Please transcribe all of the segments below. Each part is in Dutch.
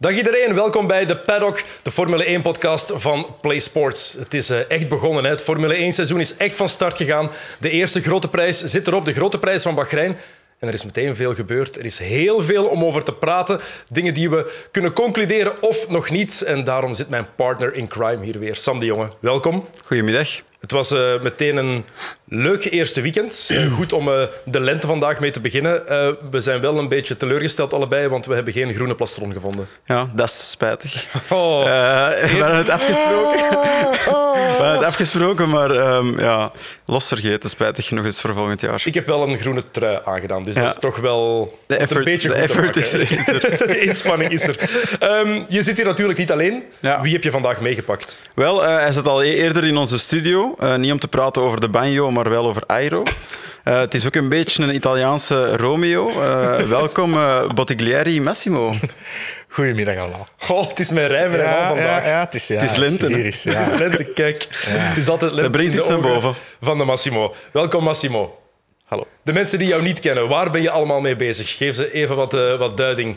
Dag iedereen, welkom bij de Paddock, de Formule 1-podcast van Play Sports. Het is eh, echt begonnen, hè? het Formule 1-seizoen is echt van start gegaan. De eerste grote prijs zit erop, de grote prijs van Bahrein. En er is meteen veel gebeurd. Er is heel veel om over te praten. Dingen die we kunnen concluderen of nog niet. En daarom zit mijn partner in crime hier weer, Sam de Jonge. Welkom. Goedemiddag. Het was uh, meteen een leuk eerste weekend. Uh, goed om uh, de lente vandaag mee te beginnen. we zijn wel een beetje teleurgesteld allebei, want we hebben geen groene plastron gevonden. Ja, dat is spijtig. Oh. we hadden het afgesproken. Oh, oh. We hadden het afgesproken, maar um, ja, los vergeten. Spijtig genoeg is voor volgend jaar. Ik heb wel een groene trui aangedaan, dus ja. dat is toch wel de effort, een beetje de effort is, is, er. de inspanning is er. Um, je zit hier natuurlijk niet alleen. Ja. Wie heb je vandaag meegepakt? Wel, hij zit al e- eerder in onze studio. Uh, niet om te praten over de banjo, maar wel over Airo. Uh, het is ook een beetje een Italiaanse Romeo. Uh, welkom, Bottiglieri Massimo. Goedemiddag allemaal. Oh, het is mijn rijmer ja, vandaag. Ja, ja, het is, ja, het is lente. Het is, het is lente, kijk. Het is altijd lente Dat brengt iets naar boven. Van de Massimo. Welkom, Massimo. Hallo. De mensen die jou niet kennen, waar ben je allemaal mee bezig? Geef ze even wat, uh, wat duiding.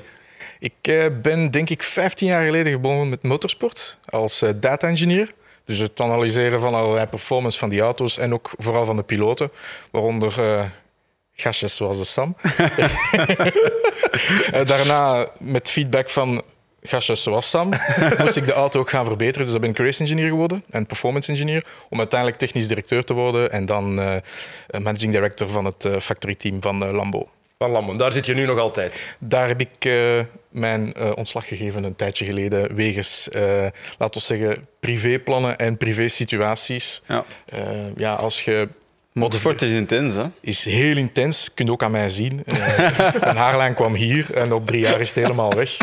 Ik uh, ben denk ik 15 jaar geleden begonnen met motorsport als uh, data engineer. Dus het analyseren van allerlei performance van die auto's en ook vooral van de piloten, waaronder uh, gastjes zoals de Sam. Eh, daarna met feedback van gastjes zoals Sam moest ik de auto ook gaan verbeteren. Dus dan ben ik race engineer geworden en performance engineer, om uiteindelijk technisch directeur te worden en dan uh, managing director van het factory team van Lambo. Van daar zit je nu nog altijd? Daar heb ik mijn uh, ontslag gegeven een tijdje geleden wegens, uh, laten we zeggen, privéplannen en privésituaties. Ja. Uh, ja, als je Motorsport is intens, hè? Is heel intens. Kun je ook aan mij zien. mijn haarlijn kwam hier en op drie jaar is het helemaal weg.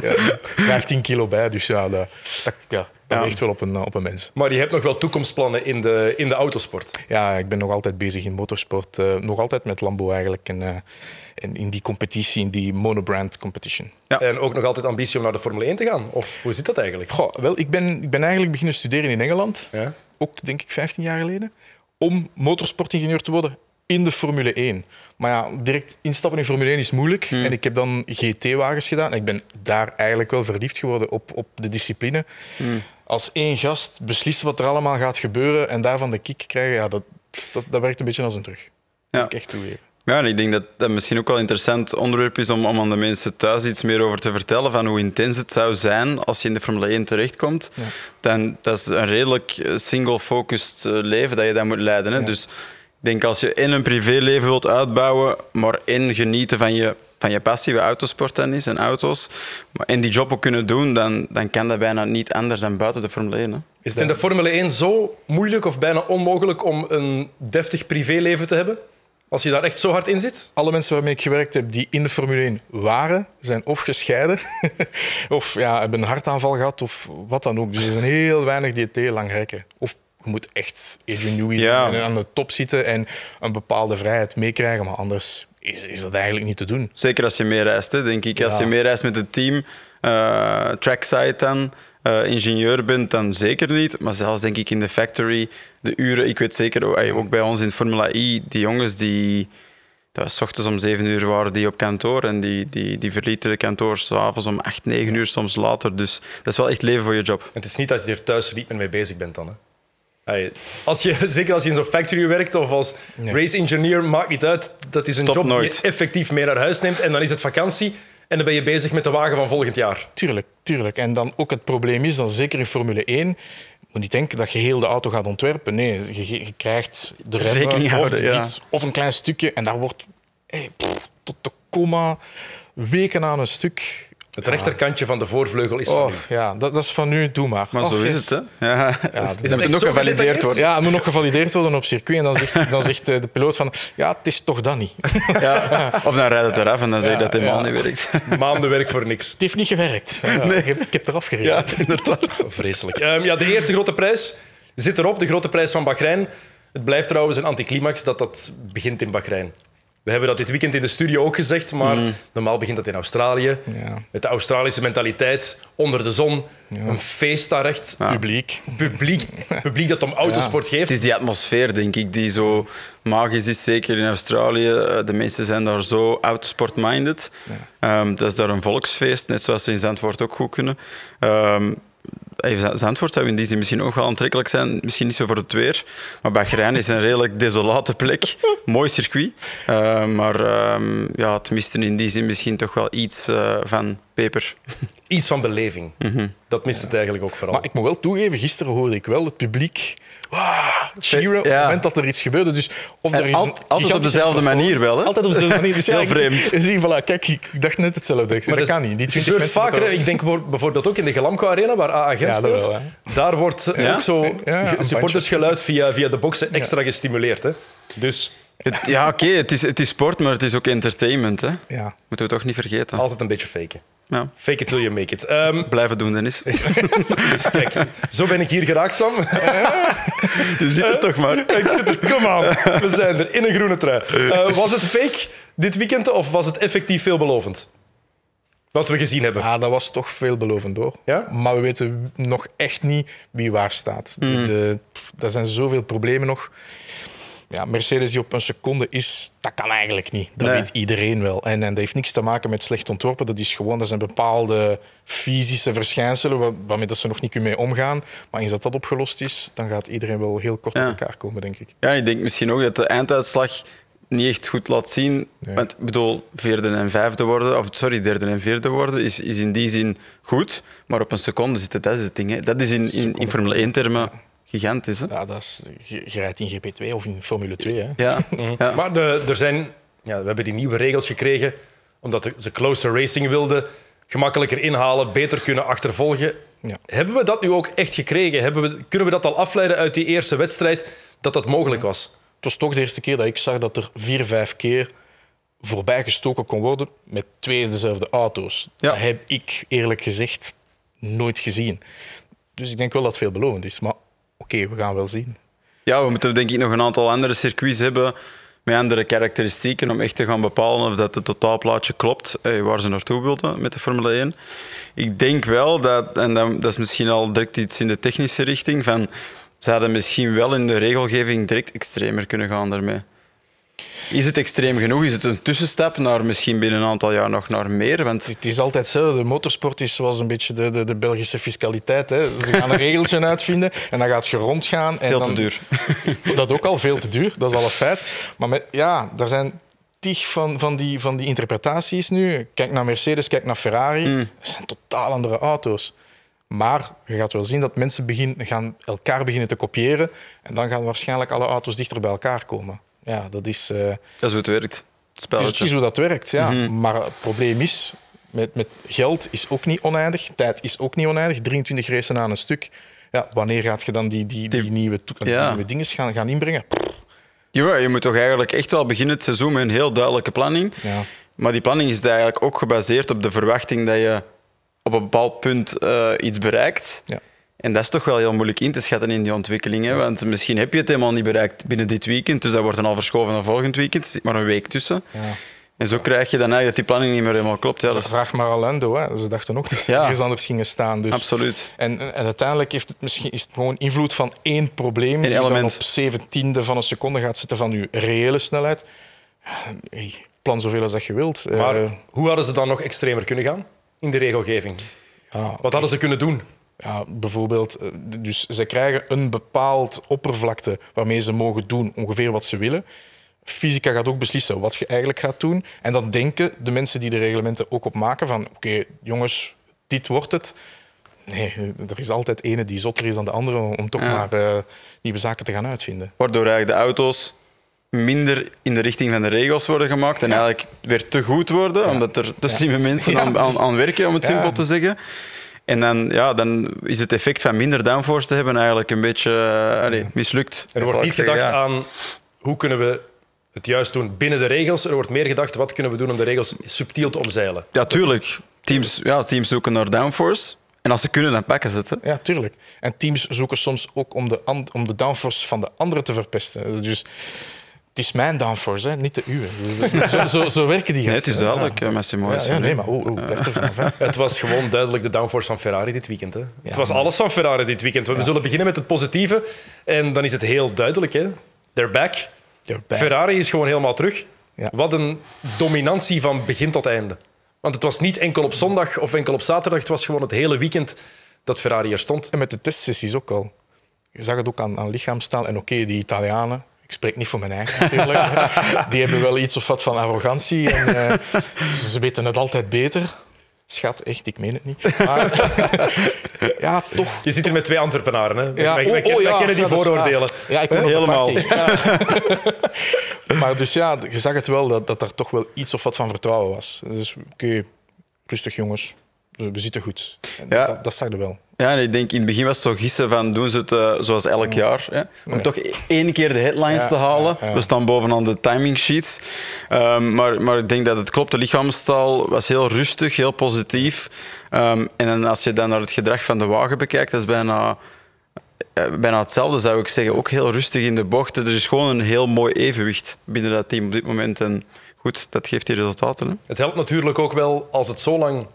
15 kilo bij, dus ja, dat, dat, ja, dat ja. weegt wel op een, op een mens. Maar je hebt nog wel toekomstplannen in de, in de autosport? Ja, ik ben nog altijd bezig in motorsport. nog altijd met Lambo eigenlijk. En, en in die competitie, in die monobrand competition. Ja. En ook nog altijd ambitie om naar de Formule 1 te gaan? Of hoe zit dat eigenlijk? Goh, wel, ik ben, ik ben eigenlijk beginnen studeren in Engeland. Ja. Ook, denk ik, 15 jaar geleden. Om motorsportingenieur te worden in de Formule 1. Maar ja, direct instappen in Formule 1 is moeilijk. Hmm. En ik heb dan GT-wagens gedaan. En ik ben daar eigenlijk wel verliefd geworden op, op de discipline. Hmm. Als één gast beslissen wat er allemaal gaat gebeuren en daarvan de kick krijgen, ja, dat, dat, dat werkt een beetje als een terug. Ja. ik echt toegeven. Ja, en ik denk dat dat misschien ook wel een interessant onderwerp is om, om aan de mensen thuis iets meer over te vertellen van hoe intens het zou zijn als je in de Formule 1 terechtkomt. Ja. Dan, dat is een redelijk single-focused eh, leven dat je dan moet leiden. Hè? Dus ik denk als je in een privéleven wilt uitbouwen, maar in genieten van je, van je passie, wat autosport dan is en auto's, maar in die job ook kunnen doen, dan, dan kan dat bijna niet anders dan buiten de Formule 1. Hè? Is het in de Formule 1 zo moeilijk of bijna onmogelijk om een deftig privéleven te hebben? Als je daar echt zo hard in zit? Alle mensen waarmee ik gewerkt heb die in de Formule 1 waren, zijn of gescheiden of ja, hebben een hartaanval gehad of wat dan ook. Dus er zijn heel weinig die het heel lang rekken. Of je moet echt Adrian Newey zijn en aan de top zitten en een bepaalde vrijheid meekrijgen. Maar anders is, is dat eigenlijk niet te doen. Zeker als je meer reist, hè, denk ik. Als je meer reist met het team, uh, trackside dan, uh, ingenieur bent, dan zeker niet. Maar zelfs denk ik in de factory, de uren, ik weet zeker, ook bij ons in Formula I, die jongens die... Dat was ochtends om zeven uur waren die op kantoor en die, die, die verlieten de kantoor s'avonds om acht, negen uur, soms later. Dus dat is wel echt leven voor je job. Het is niet dat je er thuis niet meer mee bezig bent dan, hè? Als je, zeker als je in zo'n factory werkt of als race engineer, maakt niet uit. Dat is een job nooit. die je effectief mee naar huis neemt en dan is het vakantie. En dan ben je bezig met de wagen van volgend jaar. Tuurlijk, tuurlijk. En dan ook het probleem is, dan zeker in Formule 1, je moet niet denken dat je heel de auto gaat ontwerpen. Nee, je, je krijgt de remmen of, ja. of een klein stukje en daar wordt hey, tot de komma weken aan een stuk het rechterkantje van de voorvleugel is van oh, u. Ja, dat, dat, is van nu, doe maar. Maar zo is het, hè? Ja. ja dat moet nog gevalideerd worden. Ja, het moet nog gevalideerd worden op circuit. En dan zegt, dan zegt de piloot van, ja, het is toch dat niet. Ja. Of dan rijdt het eraf en dan zeg je dat het helemaal niet werkt. Maanden werk voor niks. Het heeft niet gewerkt. Nee. Ik, heb, ik heb eraf gereden. Ja, inderdaad. Vreselijk. Um, ja, de eerste grote prijs zit erop, de grote prijs van Bahrein. Het blijft trouwens een anticlimax dat dat begint in Bahrein. We hebben dat dit weekend in de studio ook gezegd, maar Mm. normaal begint dat in Australië. Ja. Met de Australische mentaliteit, onder de zon, een feest daar echt. Publiek. Publiek, publiek dat om autosport geeft. Het is die atmosfeer, denk ik, die zo magisch is, zeker in Australië. Eh, De mensen zijn daar zo autosport-minded. Ehm, dat is daar een volksfeest, net zoals ze in Zandvoort ook goed kunnen. Ehm, eh, Zandvoort zou in die zin misschien ook wel aantrekkelijk zijn. Misschien niet zo voor het weer. Maar Bahrein is een redelijk desolate plek. Mooi circuit. Eh, maar ehm, ja, het miste in die zin misschien toch wel iets eh, van peper. Iets van beleving. Mhm. Dat mist het eigenlijk ook vooral. Maar ik moet wel toegeven, gisteren hoorde ik wel het publiek ah, cheeren op het moment dat er iets gebeurde. Dus of er is al- altijd op dezelfde manier wel, hè? Altijd op dezelfde manier. Dus Heel vreemd. Zie, voilà, kijk, ik dacht net hetzelfde. Ik zei, dat dus kan niet. Die het 20 gebeurt vaker. Ik denk bijvoor- bijvoorbeeld ook in de Galamco Arena, waar AA Gent Ja, speelt. wel, Daar wordt Ja? ook zo supportersgeluid via, via de boxen extra gestimuleerd. Hè. Dus Het- ja, oké, het, is, het is sport, maar het is ook entertainment. Hè. Ja. Moeten we toch niet vergeten. altijd een beetje faken. Ja. Fake it till you make it. Ehm, Blijven doen, Dennis. kijk, zo ben ik hier geraakt, Sam. Je zit er toch maar. ik zit er, kom aan. We zijn er in een groene trui. Eh, was het fake dit weekend of was het effectief veelbelovend? Wat we gezien hebben. Ah, dat was toch veelbelovend hoor. Ja? Maar we weten nog echt niet wie waar staat. De, de- pff, er zijn zoveel problemen nog. Ja, Mercedes die op een seconde is, dat kan eigenlijk niet. Dat Nee. weet iedereen wel. En, en dat heeft niks te maken met slecht ontworpen. Dat is gewoon, dat zijn bepaalde fysische verschijnselen waar- waarmee dat ze nog niet kunnen mee omgaan. Maar eens dat dat opgelost is, dan gaat iedereen wel heel kort Ja. op elkaar komen, denk ik. Ja, ik denk misschien ook dat de einduitslag niet echt goed laat zien. Nee. Want ik bedoel, vierde en vijfde worden, of sorry, derde en vierde worden, is, is in die zin goed. Maar op een seconde zit dat is het ding. Hè. Dat is in, in, in Formule 1-termen gigantisch. Hè. Ja, dat is, je, je rijdt in GP2 of in Formule 2. Hè. Ja. ja. Maar de, er zijn, ja, we hebben die nieuwe regels gekregen omdat ze closer racing wilden. Gemakkelijker inhalen, beter kunnen achtervolgen. Ja. Hebben we dat nu ook echt gekregen? Hebben we, kunnen we dat al afleiden uit die eerste wedstrijd dat dat mogelijk was? Het was toch de eerste keer dat ik zag dat er vier, vijf keer voorbijgestoken kon worden met twee dezelfde auto's. Ja. Dat heb ik eerlijk gezegd nooit gezien. Dus ik denk wel dat het veelbelovend is. Maar oké, we gaan wel zien. Ja, we moeten denk ik nog een aantal andere circuits hebben met andere karakteristieken om echt te gaan bepalen of dat het totaalplaatje klopt, eh, waar ze naartoe wilden met de Formule 1. Ik denk wel dat, en dat is misschien al direct iets in de technische richting, van ze hadden misschien wel in de regelgeving direct extremer kunnen gaan daarmee. Is het extreem genoeg? Is het een tussenstap naar misschien binnen een aantal jaar nog naar meer? Want Het is altijd zo. De motorsport is zoals een beetje de, de, de Belgische fiscaliteit. Hè. Ze gaan een regeltje uitvinden en dan gaat je rondgaan. En veel dan, te duur. Dat ook al veel te duur, dat is al een feit. Maar met, ja, er zijn tig van, van, die, van die interpretaties nu. Kijk naar Mercedes, kijk naar Ferrari. Mm. Dat zijn totaal andere auto's. Maar je gaat wel zien dat mensen beginnen, gaan elkaar beginnen te kopiëren. En dan gaan waarschijnlijk alle auto's dichter bij elkaar komen. Ja, dat is, eh, Dat is hoe het werkt. Het het, is, het is hoe dat werkt. Ja. Mhm. Maar het probleem is, met, met geld is ook niet oneindig. Tijd is ook niet oneindig. 23 racen aan een stuk. Ja, wanneer gaat je dan die, die, die, Die- nieuwe, Ja. nieuwe dingen gaan, gaan inbrengen? Ja, je moet toch eigenlijk echt wel beginnen het seizoen met een heel duidelijke planning. Ja. Maar die planning is eigenlijk ook gebaseerd op de verwachting dat je op een bepaald punt eh, iets bereikt. Ja. En dat is toch wel heel moeilijk in te schatten in die ontwikkelingen. Want misschien heb je het helemaal niet bereikt binnen dit weekend. Dus dat wordt dan al verschoven naar volgend weekend. Er zit maar een week tussen. Ja. En zo krijg je dan eigenlijk dat die planning niet meer helemaal klopt. Ja, is, Vraag maar Orlando. Hè. Ze dachten ook dat ze Ja. ergens anders gingen staan. Dus. absoluut. En, en uiteindelijk heeft het misschien, is het gewoon invloed van één probleem die element. dan op zeventiende van een seconde gaat zitten van je reële snelheid. Hey, plan zoveel als dat je wilt. Maar Eh, hoe hadden ze dan nog extremer kunnen gaan in de regelgeving? ja, Wat hadden ze kunnen doen? Ja, bijvoorbeeld, eh, dus ze krijgen een bepaald oppervlakte waarmee ze mogen doen ongeveer wat ze willen. Fysica gaat ook beslissen wat je eigenlijk gaat doen. En dan denken de mensen die de reglementen ook op maken van oké, jongens, dit wordt het. Nee, er is altijd ene die zotter is dan de andere om toch Ja. maar eh, nieuwe zaken te gaan uitvinden. Waardoor eigenlijk de auto's minder in de richting van de regels worden gemaakt en eigenlijk weer te goed worden, omdat er te Ja. slimme mensen aan, aan, aan werken, om het simpel te zeggen. En dan, ja, dan is het effect van minder downforce te hebben eigenlijk een beetje eh, allee, mislukt. Er wordt niet gedacht ja. aan hoe kunnen we het juist doen binnen de regels. Er wordt meer gedacht wat kunnen we doen om de regels subtiel te omzeilen. Ja, tuurlijk. Teams, ja, teams zoeken naar downforce. En als ze kunnen, dan pakken ze het. Hè. Ja, tuurlijk. En teams zoeken soms ook om de, om de downforce van de anderen te verpesten. Dus is mijn downforce, hè, niet de uwe. Dus zo, zo, zo, werken die gasten. Nee, het is duidelijk, ja. Massimo ja, ja, nee, maar oh, oh. Het was gewoon duidelijk de downforce van Ferrari dit weekend. Hè. het was alles van Ferrari dit weekend. We zullen beginnen met het positieve. En dan is het heel duidelijk. Hè. They're back. They're back. Ferrari is gewoon helemaal terug. Wat een dominantie van begin tot einde. Want het was niet enkel op zondag of enkel op zaterdag. Het was gewoon het hele weekend dat Ferrari er stond. En met de testsessies ook al. Je zag het ook aan, aan lichaamstaal. En oké, die Italianen, ik spreek niet voor mijn eigen natuurlijk. Die hebben wel iets of wat van arrogantie. En, uh, ze weten het altijd beter. Schat, echt, ik meen het niet. Maar ja, toch. Je zit hier met twee Antwerpenaren. Hè? Ja, wij, wij, oh, oh, ja, kennen die ja, vooroordelen. Ja, ik kom helemaal. Ja. maar dus ja, je zag het wel dat, dat er toch wel iets of wat van vertrouwen was. Dus oké, okay, rustig jongens, we zitten goed. ja. Dat, dat zag je wel. Ja, ik denk in het begin was het zo gissen van doen ze het uh, zoals elk jaar. Hè? Om nee. toch één keer de headlines ja, te halen. Ja, ja. We staan bovenaan de timing sheets. Um, maar, maar ik denk dat het klopt. De lichaamstaal was heel rustig, heel positief. Um, en dan als je dan naar het gedrag van de wagen bekijkt, dat is bijna, uh, bijna hetzelfde, zou ik zeggen. Ook heel rustig in de bochten. Er is gewoon een heel mooi evenwicht binnen dat team op dit moment. En goed, dat geeft die resultaten. Hè? Het helpt natuurlijk ook wel als het zo lang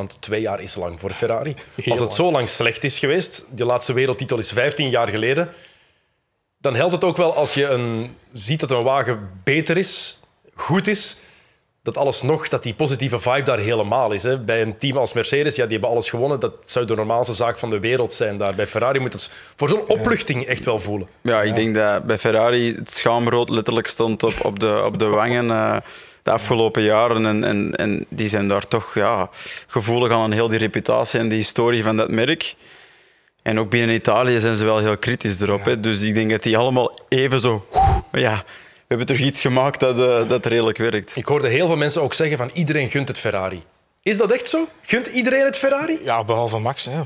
want twee jaar is lang voor Ferrari. Heel Als het zo lang slecht is geweest, die laatste wereldtitel is 15 jaar geleden, dan helpt het ook wel als je een, ziet dat een wagen beter is, goed is, dat alles nog, dat die positieve vibe daar helemaal is. Hè. Bij een team als Mercedes, ja, die hebben alles gewonnen. Dat zou de normaalste zaak van de wereld zijn daar. Bij Ferrari moet het voor zo'n opluchting echt wel voelen. Ja, ik denk dat bij Ferrari het schaamrood letterlijk stond op, op, de, op de wangen. Uh, de afgelopen jaren. En, en, en die zijn daar toch ja, gevoelig aan heel die reputatie en die historie van dat merk. En ook binnen Italië zijn ze wel heel kritisch erop. Ja. Hè. Dus ik denk dat die allemaal even zo... Ja, we hebben toch iets gemaakt dat, uh, dat redelijk werkt. Ik hoorde heel veel mensen ook zeggen van iedereen gunt het Ferrari. Is dat echt zo? Gunt iedereen het Ferrari? Ja, behalve Max. Hè.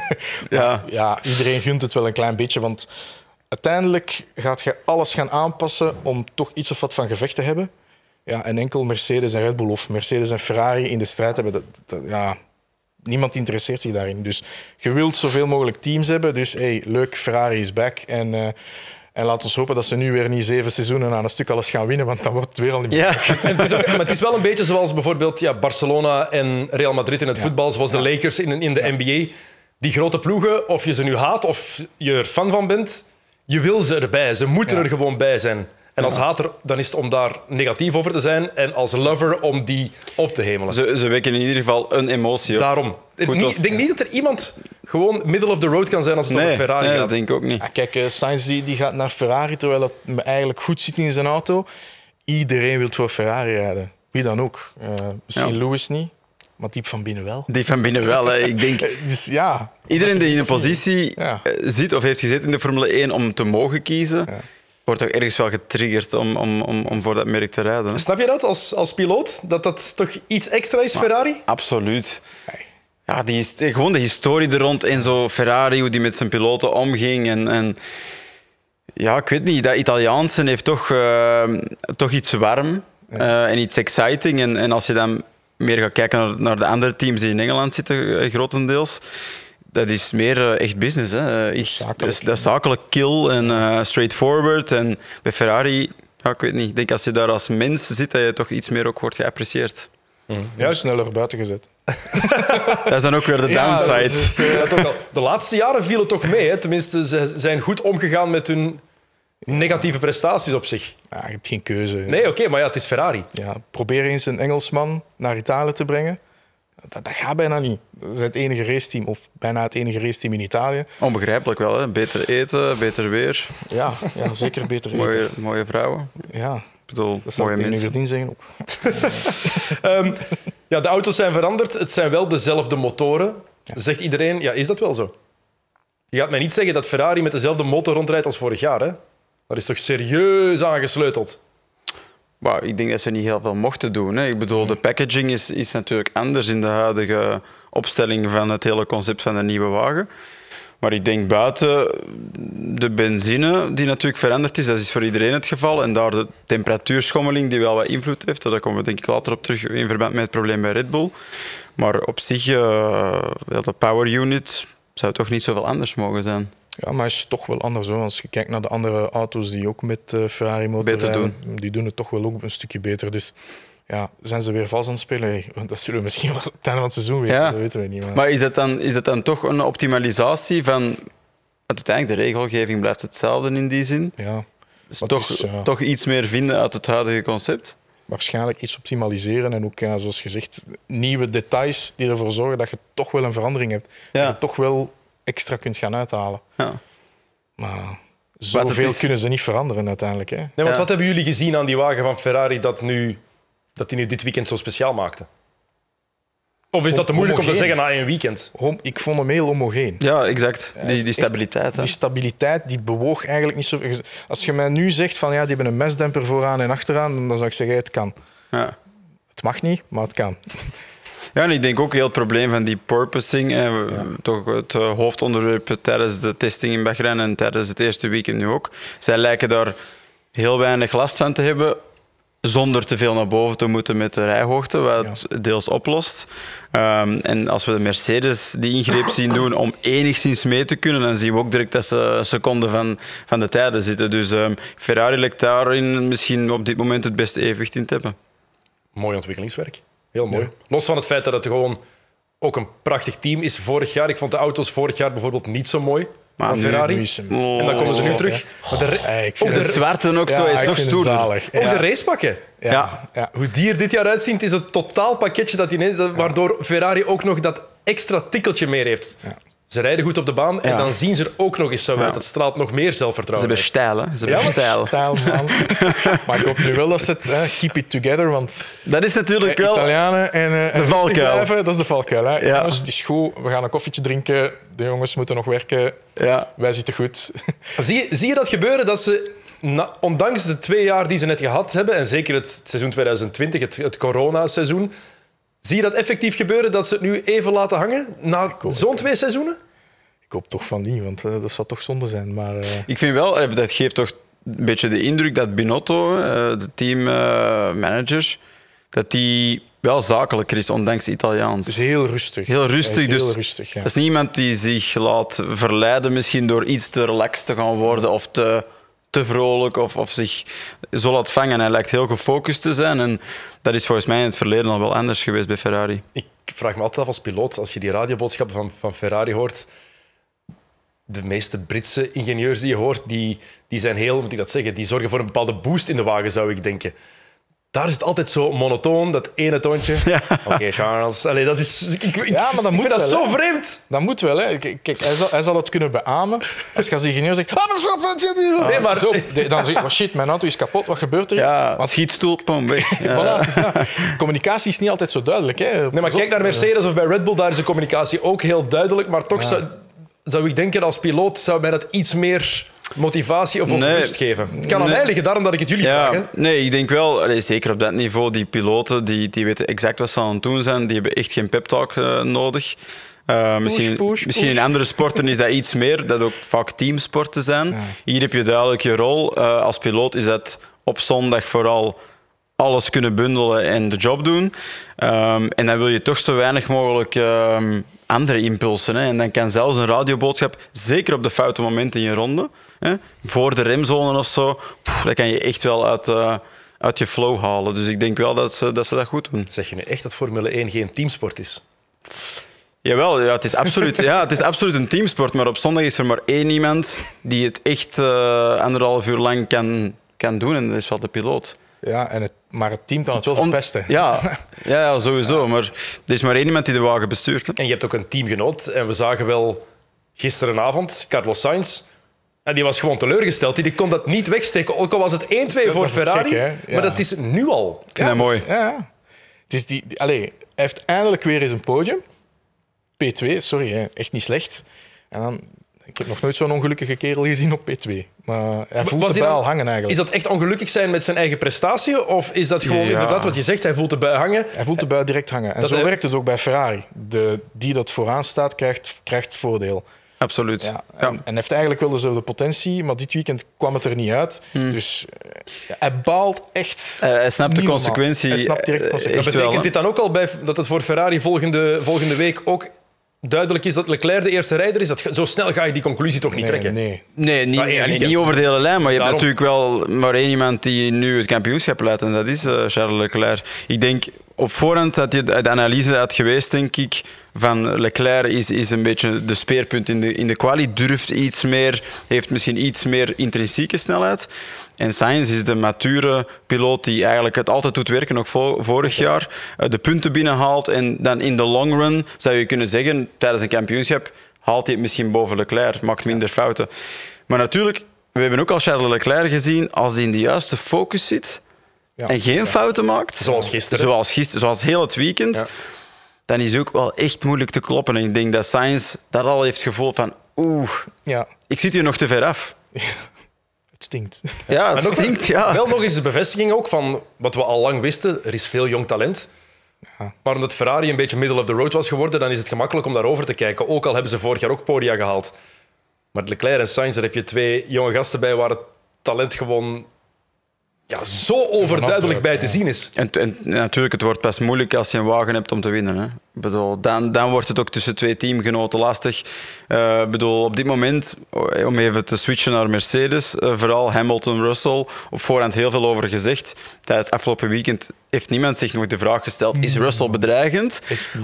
ja. ja, iedereen gunt het wel een klein beetje, want uiteindelijk gaat je alles gaan aanpassen om toch iets of wat van gevecht te hebben. Ja, en enkel Mercedes en Red Bull of Mercedes en Ferrari in de strijd hebben, dat, dat, ja, niemand interesseert zich daarin. Dus je wilt zoveel mogelijk teams hebben. Dus hey, leuk, Ferrari is back. En, uh, en laat ons hopen dat ze nu weer niet zeven seizoenen aan een stuk alles gaan winnen, want dan wordt het weer al niet meer. Ja, het is, ook, maar het is wel een beetje zoals bijvoorbeeld ja, Barcelona en Real Madrid in het ja. voetbal, zoals de Lakers in, in de ja. NBA. Die grote ploegen, of je ze nu haat of je er fan van bent, je wil ze erbij. Ze moeten er gewoon bij zijn. En als hater dan is het om daar negatief over te zijn. En als lover om die op te hemelen. Ze, ze wekken in ieder geval een emotie op. Daarom. Ik denk niet dat er iemand gewoon middle of the road kan zijn als het nee, over Ferrari nee, gaat. dat denk ik ook niet. Kijk, uh, Sainz die, die gaat naar Ferrari terwijl het eigenlijk goed zit in zijn auto. Iedereen wil voor Ferrari rijden. Wie dan ook. Uh, misschien ja. Lewis niet. Maar diep van binnen wel. Diep van binnen wel. Hè. Ik denk, dus, ja, iedereen die in een positie ja. zit of heeft gezeten in de Formule 1 om te mogen kiezen, ja wordt toch ergens wel getriggerd om, om, om, om voor dat merk te rijden. Hè? Snap je dat als, als piloot? Dat dat toch iets extra is, maar, Ferrari? Absoluut. Ja, die, gewoon de historie er rond in zo Ferrari, hoe die met zijn piloten omging. En, en ja, ik weet niet, dat Italiaanse heeft toch, uh, toch iets warm uh, en iets exciting. En, en als je dan meer gaat kijken naar, naar de andere teams die in Engeland zitten, grotendeels dat is meer uh, echt business. Hè. Iets, zakelijk. Dat, is, zakelijk kill en uh, straightforward. En bij Ferrari, ja, ik weet niet. Ik denk als je daar als mens zit, dat je toch iets meer ook wordt geapprecieerd. Mm. Ja, sneller buiten gezet. dat is dan ook weer de downside. Ja, uh, de laatste jaren viel het toch mee. Hè. Tenminste, ze zijn goed omgegaan met hun negatieve prestaties op zich. Ja, je hebt geen keuze. Nee, oké, okay, maar ja, het is Ferrari. Ja, probeer eens een Engelsman naar Italië te brengen. Dat, dat, gaat bijna niet. Dat is het enige raceteam, of bijna het enige raceteam in Italië. Onbegrijpelijk wel, hè? Beter eten, beter weer. Ja, ja zeker beter eten. Mooie, mooie vrouwen. Ja. Ik bedoel, dat mooie mensen. verdien zeggen um, ja, de auto's zijn veranderd. Het zijn wel dezelfde motoren. Ja. Zegt iedereen, ja, is dat wel zo? Je gaat mij niet zeggen dat Ferrari met dezelfde motor rondrijdt als vorig jaar, hè? Daar is toch serieus aan ik denk dat ze niet heel veel mochten doen. Hè. Ik bedoel, de packaging is, is natuurlijk anders in de huidige opstelling van het hele concept van de nieuwe wagen. Maar ik denk buiten de benzine, die natuurlijk veranderd is, dat is voor iedereen het geval. En daar de temperatuurschommeling, die wel wat invloed heeft. Daar komen we denk ik later op terug in verband met het probleem bij Red Bull. Maar op zich, uh, de power unit zou toch niet zoveel anders mogen zijn. Ja, maar het is toch wel anders. Hoor. Als je kijkt naar de andere auto's die ook met uh, Ferrari motor beter rijden, die doen het toch wel ook een stukje beter. Dus ja, zijn ze weer vast aan het spelen? Dat zullen we misschien wel het einde van het seizoen weten. Ja. Dat weten we niet. Maar, Maar is het, dan, is het dan toch een optimalisatie van... Want uiteindelijk, de regelgeving blijft hetzelfde in die zin. ja, Dus toch, het is, toch iets meer vinden uit het huidige concept. waarschijnlijk iets optimaliseren en ook, ja, zoals gezegd, nieuwe details die ervoor zorgen dat je toch wel een verandering hebt. Ja. Dat je toch wel extra kunt gaan uithalen. Ja. Maar zoveel is- kunnen ze niet veranderen uiteindelijk. Hè. Nee, want Ja. wat hebben jullie gezien aan die wagen van Ferrari dat, nu, dat die nu dit weekend zo speciaal maakte? Of is dat te moeilijk om te zeggen na één weekend? Hom- Ik vond hem heel homogeen. Ja, exact. Die, die stabiliteit. hè. Die stabiliteit die bewoog eigenlijk niet zo. Als je mij nu zegt van ja, die hebben een mesdemper vooraan en achteraan, dan zou ik zeggen: het kan. Ja. Het mag niet, maar het kan. Ja, en ik denk ook heel het probleem van die purposing, we- toch het eh, hoofdonderwerp tijdens de testing in Bahrein en tijdens het eerste weekend nu ook. Zij lijken daar heel weinig last van te hebben, zonder te veel naar boven te moeten met de rijhoogte, wat het deels oplost. Ehm, en als we de Mercedes die ingreep zien doen om enigszins mee te kunnen, dan zien we ook direct dat ze een seconde van, van de tijden zitten. Dus ehm, Ferrari lijkt daarin misschien op dit moment het beste evenwicht in te hebben. Mooi ontwikkelingswerk. Heel mooi. Los van het feit dat het gewoon ook een prachtig team is vorig jaar. Ik vond de auto's vorig jaar bijvoorbeeld niet zo mooi Maar nu- Ferrari. nu En dan komen ze nu Oh, terug. Maar de, ik vind het- ook zo is nog stoerder. ook Ja. de racepakken. Ja. Hoe die er dit jaar uitzien, het is een totaal pakketje dat ineens, dat- waardoor Ferrari ook nog dat extra tikkeltje meer heeft. Ze rijden goed op de baan en Ja. dan zien ze er ook nog eens zo uit. Ja. Dat straalt nog meer Ze zelfvertrouwen hebben uit. stijl, hè? Ze Ja, hebben maar- stijl. Stijl, man. maar ik hoop nu wel dat ze het hè, keep it together, want Dat is natuurlijk wel... Italianen en, eh, rustig valkuil. blijven, dat is de valkuil. Hè. Ja. Jongens, het is goed, we gaan een koffietje drinken, de jongens moeten nog werken, Ja. wij zitten goed. Zie, je- zie je dat gebeuren dat ze, na- ondanks de twee jaar die ze net gehad hebben, en zeker het seizoen 2020, het, het corona-seizoen, zie je dat effectief gebeuren dat ze het nu even laten hangen na zo'n twee seizoenen? Ik hoop toch van niet, want eh, dat zou toch zonde zijn. Maar eh, Ik vind wel, eh, dat geeft toch een beetje de indruk dat Binotto, eh, de teammanager, dat die wel zakelijker is, ondanks Italiaans. het is heel rustig. Heel rustig, Hij is heel dus rustig, ja. Dat is niet iemand die zich laat verleiden misschien door iets te relaxed te gaan worden of te, te vrolijk of, of zich zo laat vangen. Hij lijkt heel gefocust te zijn en dat is volgens mij in het verleden al wel anders geweest bij Ferrari. Ik vraag me altijd af als piloot, als je die radioboodschappen van, van Ferrari hoort, de meeste Britse ingenieurs die je hoort, die, die zijn heel, moet ik dat zeggen, die zorgen voor een bepaalde boost in de wagen, zou ik denken. Daar is het altijd zo monotoon, dat ene toontje. Oké, Charles. Allee, dat is, ik, ik, Ja, maar dat ik moet vind dat zo vreemd. Dat moet wel, hè. Kijk, hij zal, hij zal het kunnen beamen. Als je als ingenieur zegt... Ah, maar stop, wat zit hier? Nee, maar- Zo, dan zeg je, oh shit, mijn auto is kapot, wat gebeurt er? Ja, Want, schietstoel, pom, weg. Ja. voilà, dat. Communicatie is niet altijd zo duidelijk. Hè. Nee, maar Pas op. kijk naar Mercedes of bij Red Bull, daar is de communicatie ook heel duidelijk. Maar toch zou, zou ik denken, als piloot zou mij dat iets meer motivatie of Nee. rust geven. Het kan aan Nee. mij liggen, daarom dat ik het jullie vraag. Hè. Nee, ik denk wel, zeker op dat niveau, die piloten die, die weten exact wat ze aan het doen zijn. Die hebben echt geen pep-talk eh, nodig. Eh, misschien push, misschien push. in andere sporten is dat iets meer, dat ook vaak teamsporten zijn. Hier heb je duidelijk je rol. Eh, als piloot is dat op zondag vooral alles kunnen bundelen en de job doen. Ehm, en dan wil je toch zo weinig mogelijk ehm, andere impulsen. Hè. En dan kan zelfs een radioboodschap, zeker op de foute momenten in je ronde, hè, voor de remzone of zo, pff, dat kan je echt wel uit, eh, uit je flow halen. Dus ik denk wel dat ze dat, ze dat goed doen. Zeg je nu echt dat Formule 1 geen teamsport is? Jawel, ja, het, is absoluut, ja, het is absoluut een teamsport, maar op zondag is er maar één iemand die het echt eh, anderhalf uur lang kan, kan doen en dat is wel de piloot. Ja, en het, maar het team kan het wel verpesten. Ja, ja, ja, sowieso. Maar er is maar één iemand die de wagen bestuurt. hè. En je hebt ook een teamgenoot. En we zagen wel gisterenavond Carlos Sainz. En die was gewoon teleurgesteld. Die kon dat niet wegsteken. Ook al was het 1-2 voor het Ferrari. Ja. Maar dat is nu al. Ik vind dat mooi. dus- ja. Het is die, die- allee, hij heeft eindelijk weer eens een podium. P2, sorry, hè, echt niet slecht. En dan, ik heb nog nooit zo'n ongelukkige kerel gezien op P2. Maar hij voelt Was de bui al hangen eigenlijk. Is dat echt ongelukkig zijn met zijn eigen prestatie? Of is dat gewoon Ja. inderdaad wat je zegt? Hij voelt erbij hangen. Hij voelt de bui direct hangen. En Dat zo hij- werkt het ook bij Ferrari. De, die dat vooraan staat, krijgt, krijgt voordeel. Absoluut. Ja, Ja. en, heeft eigenlijk wel dezelfde potentie, maar dit weekend kwam het er niet uit. Hmm. Dus eh, hij baalt echt. Eh, hij snapt de normaal. consequentie. Hij snapt direct de eh, consequentie. Betekent wel, dit dan ook al bij, dat het voor Ferrari volgende, volgende week ook duidelijk is dat Leclerc de eerste rijder is, dat, zo snel ga je die conclusie toch niet Nee, trekken. nee. Nee, niet, ja, niet over de hele lijn, maar je hebt natuurlijk wel maar één iemand die nu het kampioenschap leidt en dat is Charles Leclerc. Ik denk, op voorhand had je de analyse uit geweest, denk ik, van Leclerc is, is een beetje de speerpunt in de, in de quali, durft iets meer, heeft misschien iets meer intrinsieke snelheid. En Sainz is de mature piloot die eigenlijk het altijd doet werken, nog vo- vorig jaar, eh, de punten binnenhaalt en dan in de long run zou je kunnen zeggen, tijdens een kampioenschap haalt hij het misschien boven Leclerc, maakt minder fouten. Maar natuurlijk, we hebben ook al Charles Leclerc gezien, als hij in de juiste focus zit Ja. en geen fouten maakt, Zoals gisteren. zoals, gisteren, zoals heel het weekend, Ja. dan is ook wel echt moeilijk te kloppen. En ik denk dat Sainz dat al heeft gevoeld van, oeh, Ja, ik zit hier nog te ver af. het stinkt. Ja, het stinkt, ja. Wel nog eens de bevestiging ook van wat we al lang wisten. Er is veel jong talent. Maar omdat Ferrari een beetje middle of the road was geworden, dan is het gemakkelijk om daarover te kijken. Ook al hebben ze vorig jaar ook podia gehaald. Maar Leclerc en Sainz, daar heb je twee jonge gasten bij waar het talent gewoon ja, zo overduidelijk bij te zien is. En, en natuurlijk, het wordt best moeilijk als je een wagen hebt om te winnen. Hè. Ik bedoel, dan, dan wordt het ook tussen twee teamgenoten lastig. Eh, Ik bedoel, op dit moment, om even te switchen naar Mercedes, eh, vooral Hamilton, Russell, op voorhand heel veel over gezegd. Tijdens het afgelopen weekend heeft niemand zich nog de vraag gesteld, is Russell bedreigend?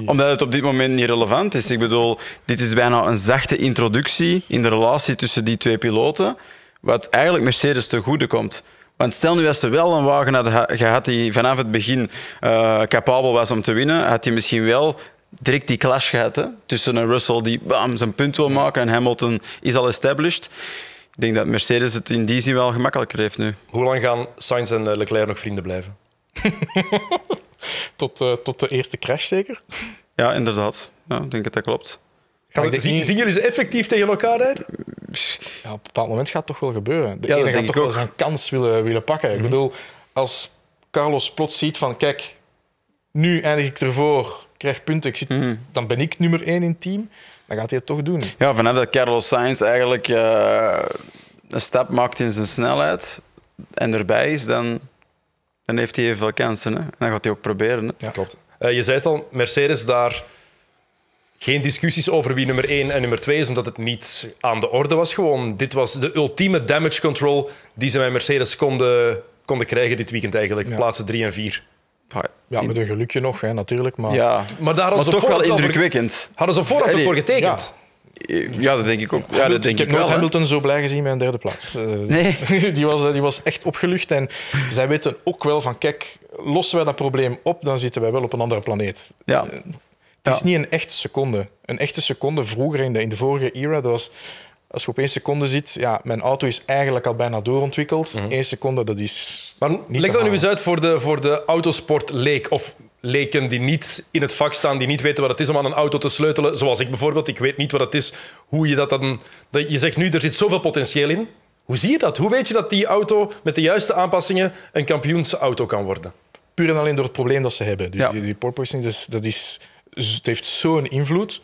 Omdat het op dit moment niet relevant is. Ik bedoel, dit is bijna een zachte introductie in de relatie tussen die twee piloten, wat eigenlijk Mercedes ten goede komt. Want stel nu als ze wel een wagen hadden ha- gehad die vanaf het begin eh, capabel was om te winnen, had hij misschien wel direct die clash gehad hè? tussen een Russell die bam, zijn punt wil maken en Hamilton is al established. Ik denk dat Mercedes het in die zin wel gemakkelijker heeft nu. Hoe lang gaan Sainz en eh, Leclerc nog vrienden blijven? Tot, eh, tot de eerste crash zeker. Ja, inderdaad. Ja, ik denk dat dat klopt. Zien, niet- zien jullie ze effectief tegen elkaar rijden? Ja, op een bepaald moment gaat het toch wel gebeuren. De Ja, ene gaat toch wel zijn kans willen, willen pakken. Ik bedoel, als Carlos plots ziet van, kijk, nu eindig ik ervoor, krijg punten, ik zit, dan ben ik nummer één in het team, dan gaat hij het toch doen. Ja, vanaf dat Carlos Sainz eigenlijk eh, een stap maakt in zijn snelheid en erbij is, dan, dan heeft hij heel veel kansen. Hè. Dan gaat hij ook proberen. Hè. Ja. Klopt. Eh, je zei het al, Mercedes daar geen discussies over wie nummer 1 en nummer 2 is, omdat het niet aan de orde was. Gewoon, dit was de ultieme damage control die ze bij Mercedes konden, konden krijgen dit weekend eigenlijk. Ja. Plaatsen 3 en 4. Ja, met een gelukje nog, hè, natuurlijk. Maar Ja, Maar daar hadden maar ze toch wel indrukwekkend. Hadden ze op voorhand ook Allee, voor getekend. Ja, dat denk ik ook. Ja, dat denk ik heb ik nooit wel. Hamilton zo blij gezien met een derde plaats. Eh, Nee. die, was, eh, die was echt opgelucht. En zij weten ook wel van, kijk, lossen wij dat probleem op, dan zitten wij wel op een andere planeet. Ja. Het is niet een echte seconde. Een echte seconde vroeger in de, in de vorige era, dat was... Als je op één seconde zit, ja, mijn auto is eigenlijk al bijna doorontwikkeld. Eén seconde, dat is Maar niet leg dat nu eens uit voor de, voor de autosportleek of leken die niet in het vak staan, die niet weten wat het is om aan een auto te sleutelen, zoals ik bijvoorbeeld. Ik weet niet wat het is, hoe je dat dan... Dat je zegt nu, er zit zoveel potentieel in. Hoe zie je dat? Hoe weet je dat die auto met de juiste aanpassingen een kampioensauto kan worden? puur en alleen door het probleem dat ze hebben. Dus Ja. die, die porpoising, dat, is, dat is, het heeft zo'n invloed.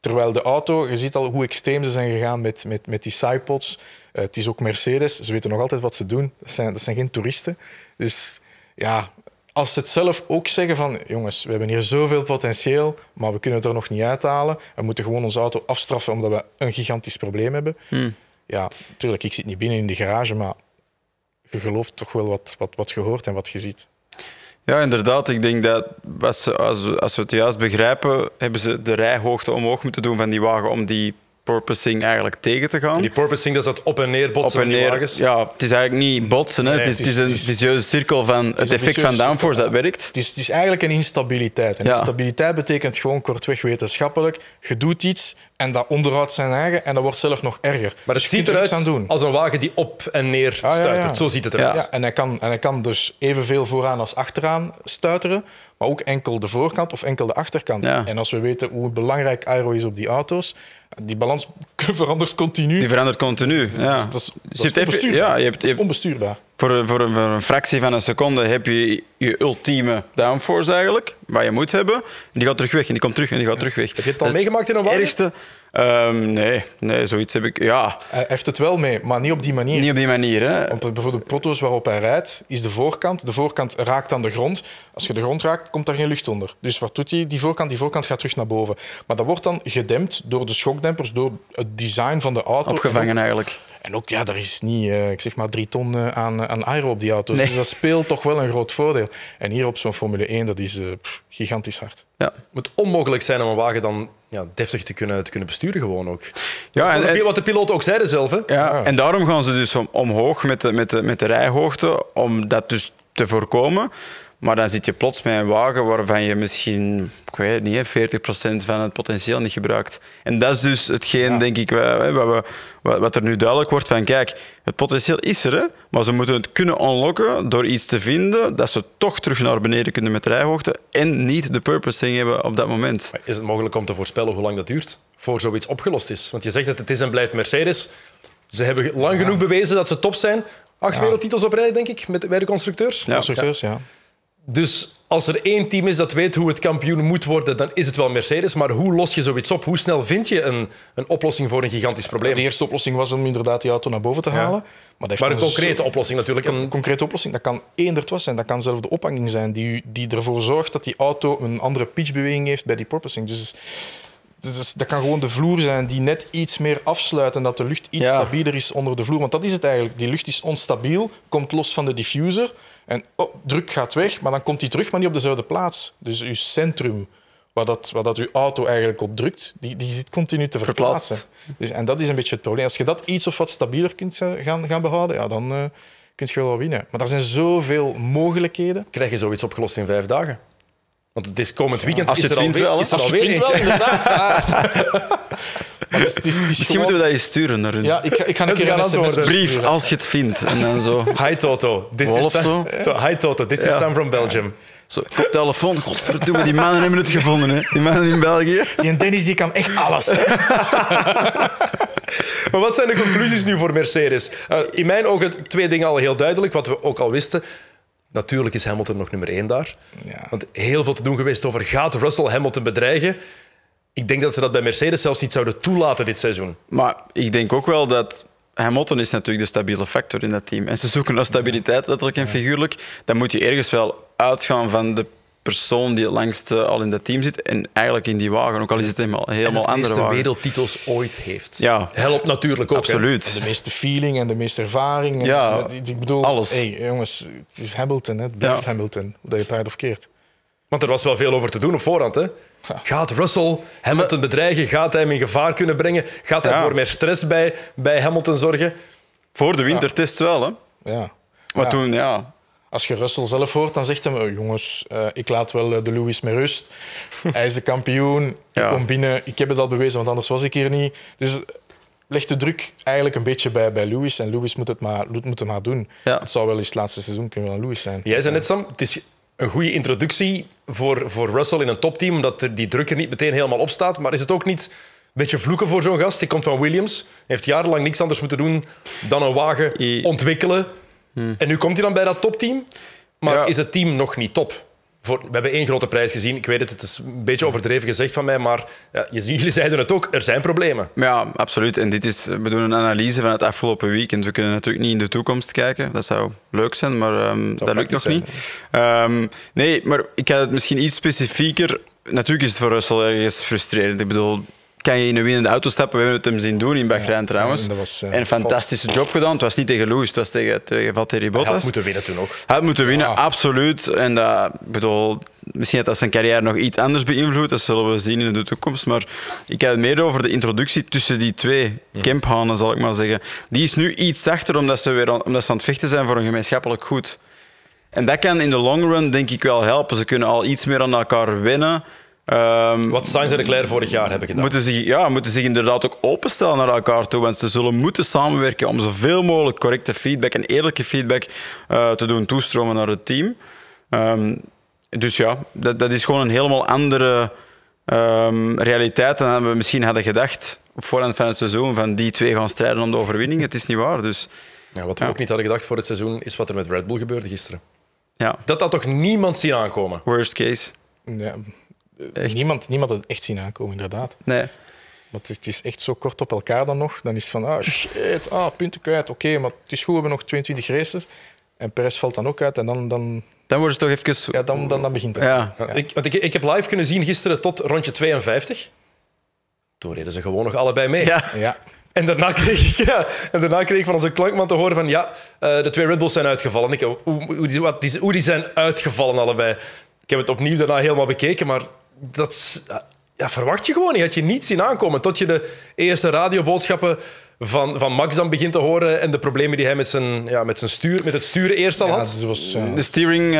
Terwijl de auto, je ziet al hoe extreem ze zijn gegaan met, met, met die sidepods. Eh, het is ook Mercedes, ze weten nog altijd wat ze doen. Dat zijn, dat zijn geen toeristen. Dus ja, als ze het zelf ook zeggen van... Jongens, we hebben hier zoveel potentieel, maar we kunnen het er nog niet uithalen. We moeten gewoon onze auto afstraffen omdat we een gigantisch probleem hebben. Ja, natuurlijk, ik zit niet binnen in de garage, maar je gelooft toch wel wat, wat, wat je hoort en wat je ziet. Ja, inderdaad. Ik denk dat als, als, als we het juist begrijpen, hebben ze de rijhoogte omhoog moeten doen van die wagen om die purposing eigenlijk tegen te gaan. En die porpoising, dat is dat op en neer botsen op en neer. wagens. Ja, het is eigenlijk niet botsen. Hè. Nee, het, is, het het, is, een vicieuze cirkel van het, effect van downforce cirkel, dat werkt. Het is, het is eigenlijk een instabiliteit. En Ja. instabiliteit betekent gewoon kortweg wetenschappelijk. Je doet iets en dat onderhoudt zijn eigen en dat wordt zelf nog erger. Maar het Dus ziet er eruit iets aan doen. als een wagen die op en neer ja, stuitert. ja. Zo ziet het eruit. Ja, en, hij kan, en hij kan dus evenveel vooraan als achteraan stuiteren, maar ook enkel de voorkant of enkel de achterkant. Ja. En als we weten hoe belangrijk aero is op die auto's, die balans verandert continu. Die verandert continu. Ja. is, dat is, dat is onbestuurbaar. ja, je hebt- Dat je is hebt- onbestuurbaar. voor, voor, een, voor een fractie van een seconde heb je je ultieme downforce eigenlijk, wat je moet hebben. En die gaat terug weg en die komt terug en die gaat terug weg. Heb je het al Dat meegemaakt in een wagen? ergste. Ehm, nee, nee, zoiets heb ik. Ja, Hij heeft het wel mee, maar niet op die manier. niet op die manier. Hè. Want bijvoorbeeld de proto's waarop hij rijdt, is de voorkant. De voorkant raakt aan de grond. Als je de grond raakt, komt daar geen lucht onder. Dus wat doet hij? Die voorkant, die voorkant gaat terug naar boven. Maar dat wordt dan gedempt door de schokdempers, door het design van de auto. Opgevangen eigenlijk. En ook, ja, daar is niet, eh, ik zeg maar, drie ton eh, aan, aan aero op die auto's. Dus dat speelt toch wel een groot voordeel. En hier op zo'n Formule 1, dat is eh, pff, gigantisch hard. Ja. Het moet onmogelijk zijn om een wagen dan ja, deftig te kunnen, te kunnen besturen gewoon ook. Ja, Wat en, wat de piloten ook zeiden zelf. Hè? ja, Ja. en daarom gaan ze dus om, omhoog met de, met, de, met de rijhoogte, om dat dus te voorkomen. Maar dan zit je plots met een wagen waarvan je misschien, ik weet het niet, hè, 40% van het potentieel niet gebruikt. En dat is dus hetgeen, denk ik, wat, wat, wat er nu duidelijk wordt van, kijk, het potentieel is er, hè, maar ze moeten het kunnen unlocken door iets te vinden dat ze toch terug naar beneden kunnen met rijhoogte en niet de purposing hebben op dat moment. Maar Is het mogelijk om te voorspellen hoe lang dat duurt voor zoiets opgelost is? Want je zegt dat het is en blijft Mercedes. Ze hebben lang genoeg bewezen dat ze top zijn. Acht wereldtitels op rij, denk ik, met, bij de constructeurs. Ja. Constructeurs, ja. Dus als er één team is dat weet hoe het kampioen moet worden, dan is het wel Mercedes. Maar hoe los je zoiets op? Hoe snel vind je een, een oplossing voor een gigantisch probleem? De eerste oplossing was om inderdaad die auto naar boven te halen. Maar, een concrete oplossing natuurlijk. Een concrete oplossing, dat kan eenderd was zijn. Dat kan zelf de ophanging zijn die, die ervoor zorgt dat die auto een andere pitchbeweging heeft bij die porpoising. Dus, dus dat kan gewoon de vloer zijn die net iets meer afsluit en dat de lucht iets Ja. stabieler is onder de vloer. Want dat is het eigenlijk. Die lucht is onstabiel, komt los van de diffuser en oh, druk gaat weg, maar dan komt die terug, maar niet op dezelfde plaats. Dus uw centrum, waar dat, waar dat uw auto eigenlijk op drukt, die, die zit continu te Verplaatst. verplaatsen. Dus, en dat is een beetje het probleem. Als je dat iets of wat stabieler kunt eh, gaan, gaan behouden, ja, dan eh kun je wel winnen. Maar er zijn zoveel mogelijkheden. krijg je zoiets opgelost in vijf dagen? Want het is komend weekend. Als je is het vindt alweer, wel, Als je het vindt wel, inderdaad. Maar het is, het is, het is Misschien gewoon- moeten we dat eens sturen naar hun. Ja, ik, ga- ik ga een keer een sms Brief, als je het vindt. En dan zo. Hi Toto, this Wolf is Sam. hi Toto, this is. Sam from Belgium. zo koptelefoon. Godverdomme, die mannen hebben het gevonden. Hè. Die mannen in België. Die Dennis die kan echt alles. Hè? Maar wat zijn de conclusies nu voor Mercedes? Eh, in mijn ogen twee dingen al heel duidelijk, wat we ook al wisten. Natuurlijk is Hamilton nog nummer één daar. Ja. Want heel veel te doen geweest over gaat Russell Hamilton bedreigen. Ik denk dat ze dat bij Mercedes zelfs niet zouden toelaten dit seizoen. Maar ik denk ook wel dat Hamilton is natuurlijk de stabiele factor in dat team. En ze zoeken naar stabiliteit, letterlijk en figuurlijk. Dan moet je ergens wel uitgaan van de persoon die het langst eh, al in dat team zit. En eigenlijk in die wagen, ook al is het helemaal, helemaal en het andere meeste wagen. wereldtitels ooit heeft. Ja. Helpt natuurlijk ook. hè. Absoluut. De meeste feeling en de meeste ervaring. En- Ja, ik bedoel, alles. Hey, jongens, het is Hamilton. Hè? Het blijft Ja. Hamilton. Hoe dat je het draait of keert. Want er was wel veel over te doen op voorhand. Hè? Gaat Russell Hamilton bedreigen? Gaat hij hem in gevaar kunnen brengen? Gaat hij Ja. voor meer stress bij, bij Hamilton zorgen? Voor de wintertest wel, hè. Ja. Maar Ja. toen, ja... Als je Russell zelf hoort, dan zegt hij: "Oh, Jongens, eh, ik laat wel eh, de Lewis met rust. Hij is de kampioen. Ja. Ik kom binnen. Ik heb het al bewezen, want anders was ik hier niet. Dus leg de druk eigenlijk een beetje bij, bij Lewis. En Lewis moet het maar, moet het maar doen. Ja. Het zou wel eens het laatste seizoen kunnen van Lewis zijn. Jij zei net, Sam, het is een goede introductie voor, voor Russell in een topteam, omdat die druk er niet meteen helemaal op staat. Maar is het ook niet een beetje vloeken voor zo'n gast? Die komt van Williams, heeft jarenlang niks anders moeten doen dan een wagen ontwikkelen. En nu komt hij dan bij dat topteam. Maar Ja. is het team nog niet top? Voor, we hebben één grote prijs gezien. Ik weet het, het is een beetje overdreven gezegd van mij, maar ja, jullie zeiden het ook, er zijn problemen. Ja, absoluut. En dit is, we doen een analyse van het afgelopen weekend. We kunnen natuurlijk niet in de toekomst kijken. Dat zou leuk zijn, maar ehm, dat lukt nog niet. Ehm, nee, maar ik had het misschien iets specifieker. Natuurlijk is het voor Russell ergens frustrerend. Ik bedoel, kan je in een winnende auto stappen? We hebben het hem zien doen in Bahrein trouwens. was, eh, en een fantastische job gedaan. Het was niet tegen Lewis, het was tegen, tegen Valtteri Hij Bottas. had moeten winnen toen ook. Hij had moeten winnen, absoluut. En bedoel, misschien had dat zijn carrière nog iets anders beïnvloed. Dat zullen we zien in de toekomst. Maar ik had het meer over de introductie tussen die twee kemphanen, zal ik maar zeggen. Die is nu iets zachter omdat ze, weer omdat ze aan het vechten zijn voor een gemeenschappelijk goed. En dat kan in de long run denk ik wel helpen. Ze kunnen al iets meer aan elkaar winnen. Ehm, Wat Sainz en Leclerc vorig jaar hebben gedaan. moeten zich, ja, moeten zich inderdaad ook openstellen naar elkaar toe. Want ze zullen moeten samenwerken om zoveel mogelijk correcte feedback en eerlijke feedback eh, te doen toestromen naar het team. Ehm, dus ja, dat, dat is gewoon een helemaal andere ehm, realiteit dan we misschien hadden gedacht op voorhand van het seizoen. Van die twee gaan strijden om de overwinning. Het is niet waar. Dus Ja, wat we Ja. ook niet hadden gedacht voor het seizoen, is wat er met Red Bull gebeurde gisteren. Ja, Dat had toch niemand zien aankomen? worst case. Ja, Echt? niemand, niemand had het echt zien aankomen, inderdaad. Nee. Maar het is, het is echt zo kort op elkaar dan nog. Dan is het van, ah shit, ah, punten kwijt. Oké, maar het is goed, we hebben nog 22 races. En Perez valt dan ook uit en dan, dan, Dan worden ze toch even... ja, dan, dan, dan begint het. Ja. Ja, Ik, want ik, ik heb live kunnen zien gisteren tot rondje 52. Toen reden ze gewoon nog allebei mee. Ja. Ja. En daarna kreeg ik, ja, en daarna kreeg ik van onze klankman te horen van ja, eh, de twee Red Bulls zijn uitgevallen. Ik, hoe, hoe, die, wat, die, hoe die zijn uitgevallen allebei. Ik heb het opnieuw daarna helemaal bekeken, maar dat ja, verwacht je gewoon niet. Had je niet zien aankomen tot je de eerste radioboodschappen van, van Max dan begint te horen en de problemen die hij met, zijn, ja, met, zijn stuur, met het sturen eerst al Ja, had. dus was, eh, De steering... eh,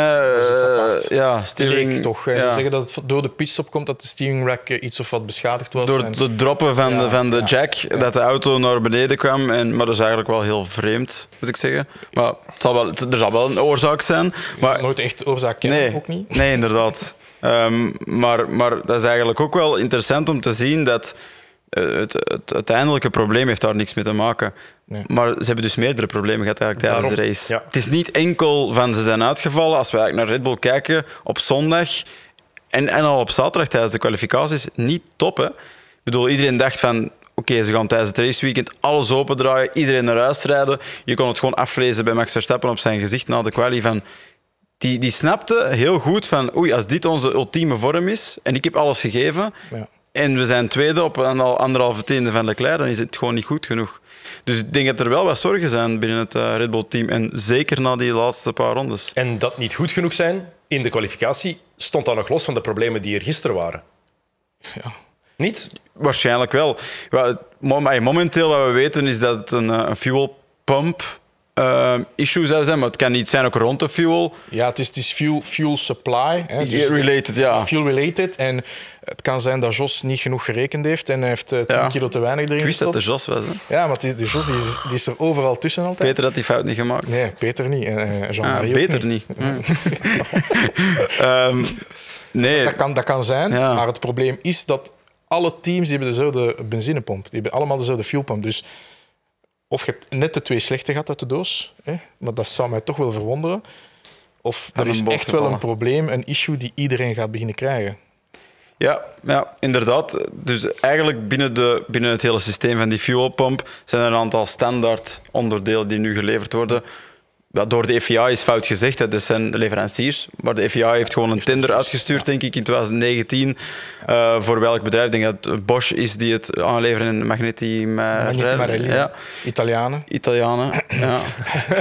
apart. ja, steering... leek toch. ja. Ze zeggen dat het door de pitstop komt dat de steering rack eh, iets of wat beschadigd was. Door En- het droppen van, Ja, de, van de ja, jack, dat de auto naar beneden kwam. En, maar dat is eigenlijk wel heel vreemd, moet ik zeggen. Maar het zal wel, er zal wel een oorzaak zijn. Maar, nooit echt oorzaak kennen, nee, ook niet. nee, inderdaad. Ehm, maar, maar dat is eigenlijk ook wel interessant om te zien dat eh, het, het uiteindelijke probleem heeft daar niks mee te maken. Nee. Maar ze hebben dus meerdere problemen gehad eigenlijk tijdens Daarom, de race. ja. Het is niet enkel van ze zijn uitgevallen. Als we eigenlijk naar Red Bull kijken op zondag en, en al op zaterdag tijdens de kwalificaties, niet top. Hè? Ik bedoel, iedereen dacht van oké, ze gaan tijdens het raceweekend alles opendraaien, iedereen naar huis rijden. Je kon het gewoon aflezen bij Max Verstappen op zijn gezicht na de quali van die, die snapte heel goed van oei, als dit onze ultieme vorm is en ik heb alles gegeven Ja. en we zijn tweede op een al- anderhalve tiende van Leclerc, dan is het gewoon niet goed genoeg. Dus ik denk dat er wel wat zorgen zijn binnen het eh, Red Bull-team en zeker na die laatste paar rondes. En dat niet goed genoeg zijn in de kwalificatie stond dan nog los van de problemen die er gisteren waren. Ja. Niet? Waarschijnlijk wel. Momenteel wat we weten is dat het een, eh, een fuel eh, issue zou zijn, maar het kan niet zijn ook rond de fuel. Ja, het is, het is fuel, fuel supply. Hè, dus Related, ja. Fuel related. En het kan zijn dat Jos niet genoeg gerekend heeft en hij heeft eh, 10 Ja. kilo te weinig erin Ik wist dat de Jos was. Hè? Ja, maar het is, de Jos die is, die is er overal tussen altijd. Peter had die fout niet gemaakt. Nee, Peter niet. En eh, Ah, Jean-Marie ook beter niet. Hm. Ehm, nee, Dat kan, dat kan zijn, Ja. maar het probleem is dat alle teams die hebben dezelfde benzinepomp. Die hebben allemaal dezelfde fuelpomp. Dus of je hebt net de twee slechte gehad uit de doos, hè, maar dat zou mij toch wel verwonderen. Of er is echt wel een probleem, een issue die iedereen gaat beginnen krijgen. Ja, ja, inderdaad. Dus eigenlijk binnen, de, binnen het hele systeem van die fuelpump zijn er een aantal standaard onderdelen die nu geleverd worden. Door de FIA is fout gezegd, dat zijn de leveranciers. Maar de FIA heeft gewoon een tender uitgestuurd, denk ik, in 2019. eh, voor welk bedrijf? Ik denk dat het Bosch is die het aanleveren in Magneti Magneti Marelli, Ja, Italianen. Italianen. Ja.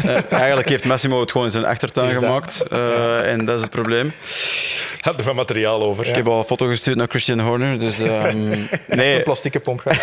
Eh, eigenlijk heeft Massimo het gewoon in zijn achtertuin gemaakt. eh, en dat is het probleem. Heb er wat materiaal over. Ik heb al een foto gestuurd naar Christian Horner. Dus, ehm, nee, Een plastieke pomp.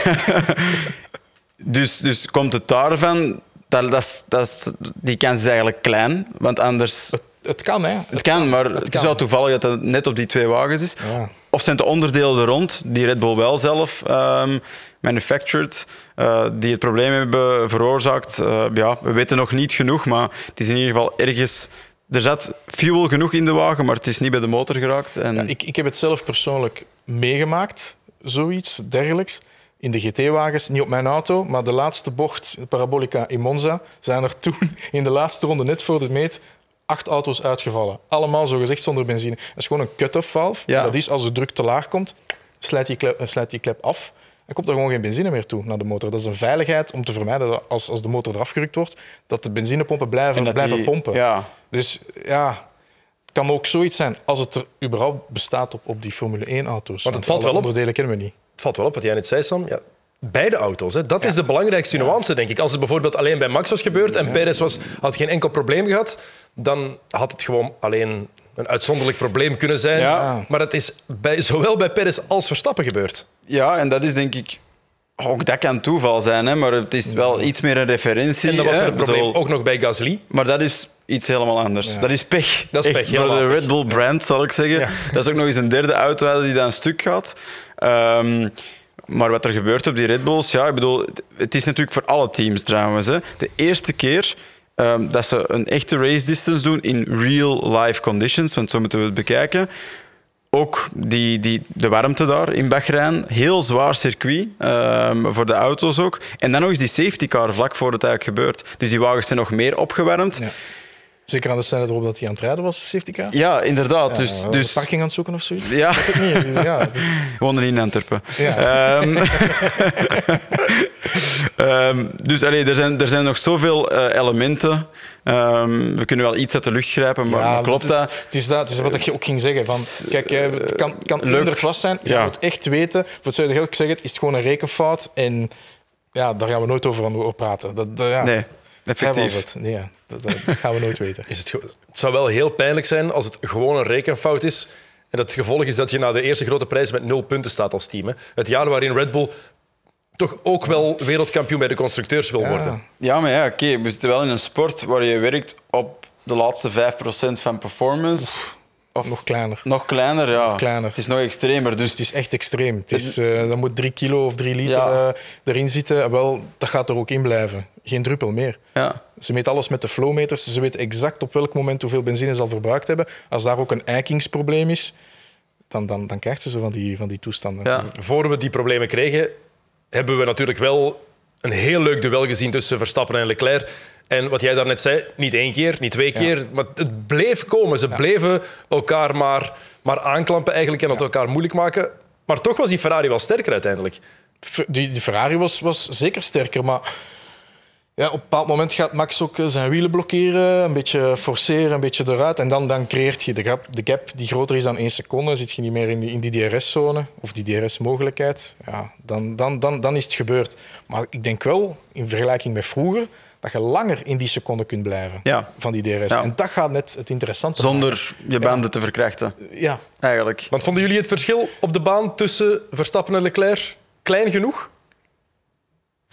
Dus, dus komt het daarvan, dat, dat, die kans is eigenlijk klein. Want anders, het, het kan, hè. het kan, maar het, is wel toevallig dat het net op die twee wagens is. Ja. Of zijn de onderdelen er rond, die Red Bull wel zelf ehm, manufactured, eh, die het probleem hebben veroorzaakt? Eh, ja, we weten nog niet genoeg, maar het is in ieder geval ergens... Er zat fuel genoeg in de wagen, maar het is niet bij de motor geraakt. En, Ja, ik, ik heb het zelf persoonlijk meegemaakt, zoiets dergelijks. In de GT-wagens, niet op mijn auto, maar de laatste bocht, de Parabolica in Monza, zijn er toen in de laatste ronde, net voor de meet, acht auto's uitgevallen. Allemaal zogezegd zonder benzine. Dat is gewoon een cut-off valve. Ja. Dat is als de druk te laag komt, slijt die klep, klep af. En komt er gewoon geen benzine meer toe naar de motor. Dat is een veiligheid om te vermijden dat als, als de motor eraf gerukt wordt, dat de benzinepompen blijven, en dat blijven die- pompen. Ja, Dus ja, het kan ook zoiets zijn als het er überhaupt bestaat op, op die Formule 1-auto's. Want het valt wel op. onderdelen kennen we niet. Het valt wel op wat jij net zei, Sam. Ja, beide auto's. Hè. Dat is de belangrijkste nuance, denk ik. Als het bijvoorbeeld alleen bij Max was gebeurd en Perez was, had geen enkel probleem gehad, dan had het gewoon alleen een uitzonderlijk probleem kunnen zijn. Ja. Maar het is bij, zowel bij Perez als Verstappen gebeurd. ja, en dat is denk ik... Ook dat kan toeval zijn, hè, maar het is wel iets meer een referentie. En dat was er een probleem bedoel, ook nog bij Gasly. Maar dat is iets helemaal anders. Ja. Dat is pech. Dat is Echt, pech, Voor helemaal de. Red Bull brand, zal ik zeggen. Ja. Dat is ook nog eens een derde auto die dan stuk gaat. Ehm, maar wat er gebeurt op die Red Bulls, ja, ik bedoel, het- is natuurlijk voor alle teams trouwens. Hè. De eerste keer ehm, dat ze een echte race distance doen in real life conditions, want zo moeten we het bekijken. ook die, die, de warmte daar in Bahrein. Heel zwaar circuit, ehm, voor de auto's ook. En dan nog eens die safety car vlak voor het eigenlijk gebeurt. Dus die wagens zijn nog meer opgewarmd. Ja. Zeker aan de scène erop dat hij aan het rijden was, safety car? Ja, inderdaad. dus, dus... parking aan het zoeken of zoiets? Ja. Dat niet. Ja, Wonen in Antwerpen. Ja. Um, um, dus allee, er, zijn, er zijn nog zoveel uh, elementen. Um, we kunnen wel iets uit de lucht grijpen, maar, ja, klopt dat? Het is, dat? Het is wat ik ook ging zeggen. Van, kijk, het kan, kan minder vast zijn. Je ja. moet echt weten. Voor het je heel zeggen, het is gewoon een rekenfout. En ja, daar gaan we nooit over, over praten. Dat, dat ja. Nee. Effectief. Nee, dat, dat, gaan we nooit weten. Is het, het zou wel heel pijnlijk zijn als het gewoon een rekenfout is. En het gevolg is dat je na de eerste grote prijs met nul punten staat als team. Het jaar waarin Red Bull toch ook wel wereldkampioen bij de constructeurs wil worden. Ja, maar ja, oké. We zitten wel in een sport waar je werkt op de laatste 5% van performance. Of nog kleiner. Nog kleiner, ja. Nog kleiner. Het is nog extremer. Dus... Het is echt extreem. Het is, uh, dan moet drie kilo of drie liter uh, erin zitten. Wel, dat gaat er ook in blijven. Geen druppel meer. Ja. Ze meet alles met de flowmeters. Ze weten exact op welk moment hoeveel benzine ze al verbruikt hebben. Als daar ook een eikingsprobleem is, dan, dan, dan krijgt ze zo van die, van die toestanden. Ja. Voor we die problemen kregen, hebben we natuurlijk wel een heel leuk duel gezien tussen Verstappen en Leclerc. En wat jij daarnet zei, niet één keer, niet twee keer, maar het bleef komen. Ze bleven elkaar maar, maar aanklampen eigenlijk en het elkaar moeilijk maken. Maar toch was die Ferrari wel sterker uiteindelijk. Die, die Ferrari was, was zeker sterker, maar ja, op een bepaald moment gaat Max ook eh, zijn wielen blokkeren, een beetje forceren, een beetje eruit. En dan, dan creëert je de gap, de gap die groter is dan één seconde. Zit je niet meer in die, in die DRS-zone of die DRS-mogelijkheid. Ja, dan, dan, dan, dan is het gebeurd. Maar ik denk wel, in vergelijking met vroeger, dat je langer in die seconde kunt blijven ja. van die DRS. En dat gaat net het interessante Zonder je banden te verkrachten. Ja. Eigenlijk. Want vonden jullie het verschil op de baan tussen Verstappen en Leclerc klein genoeg?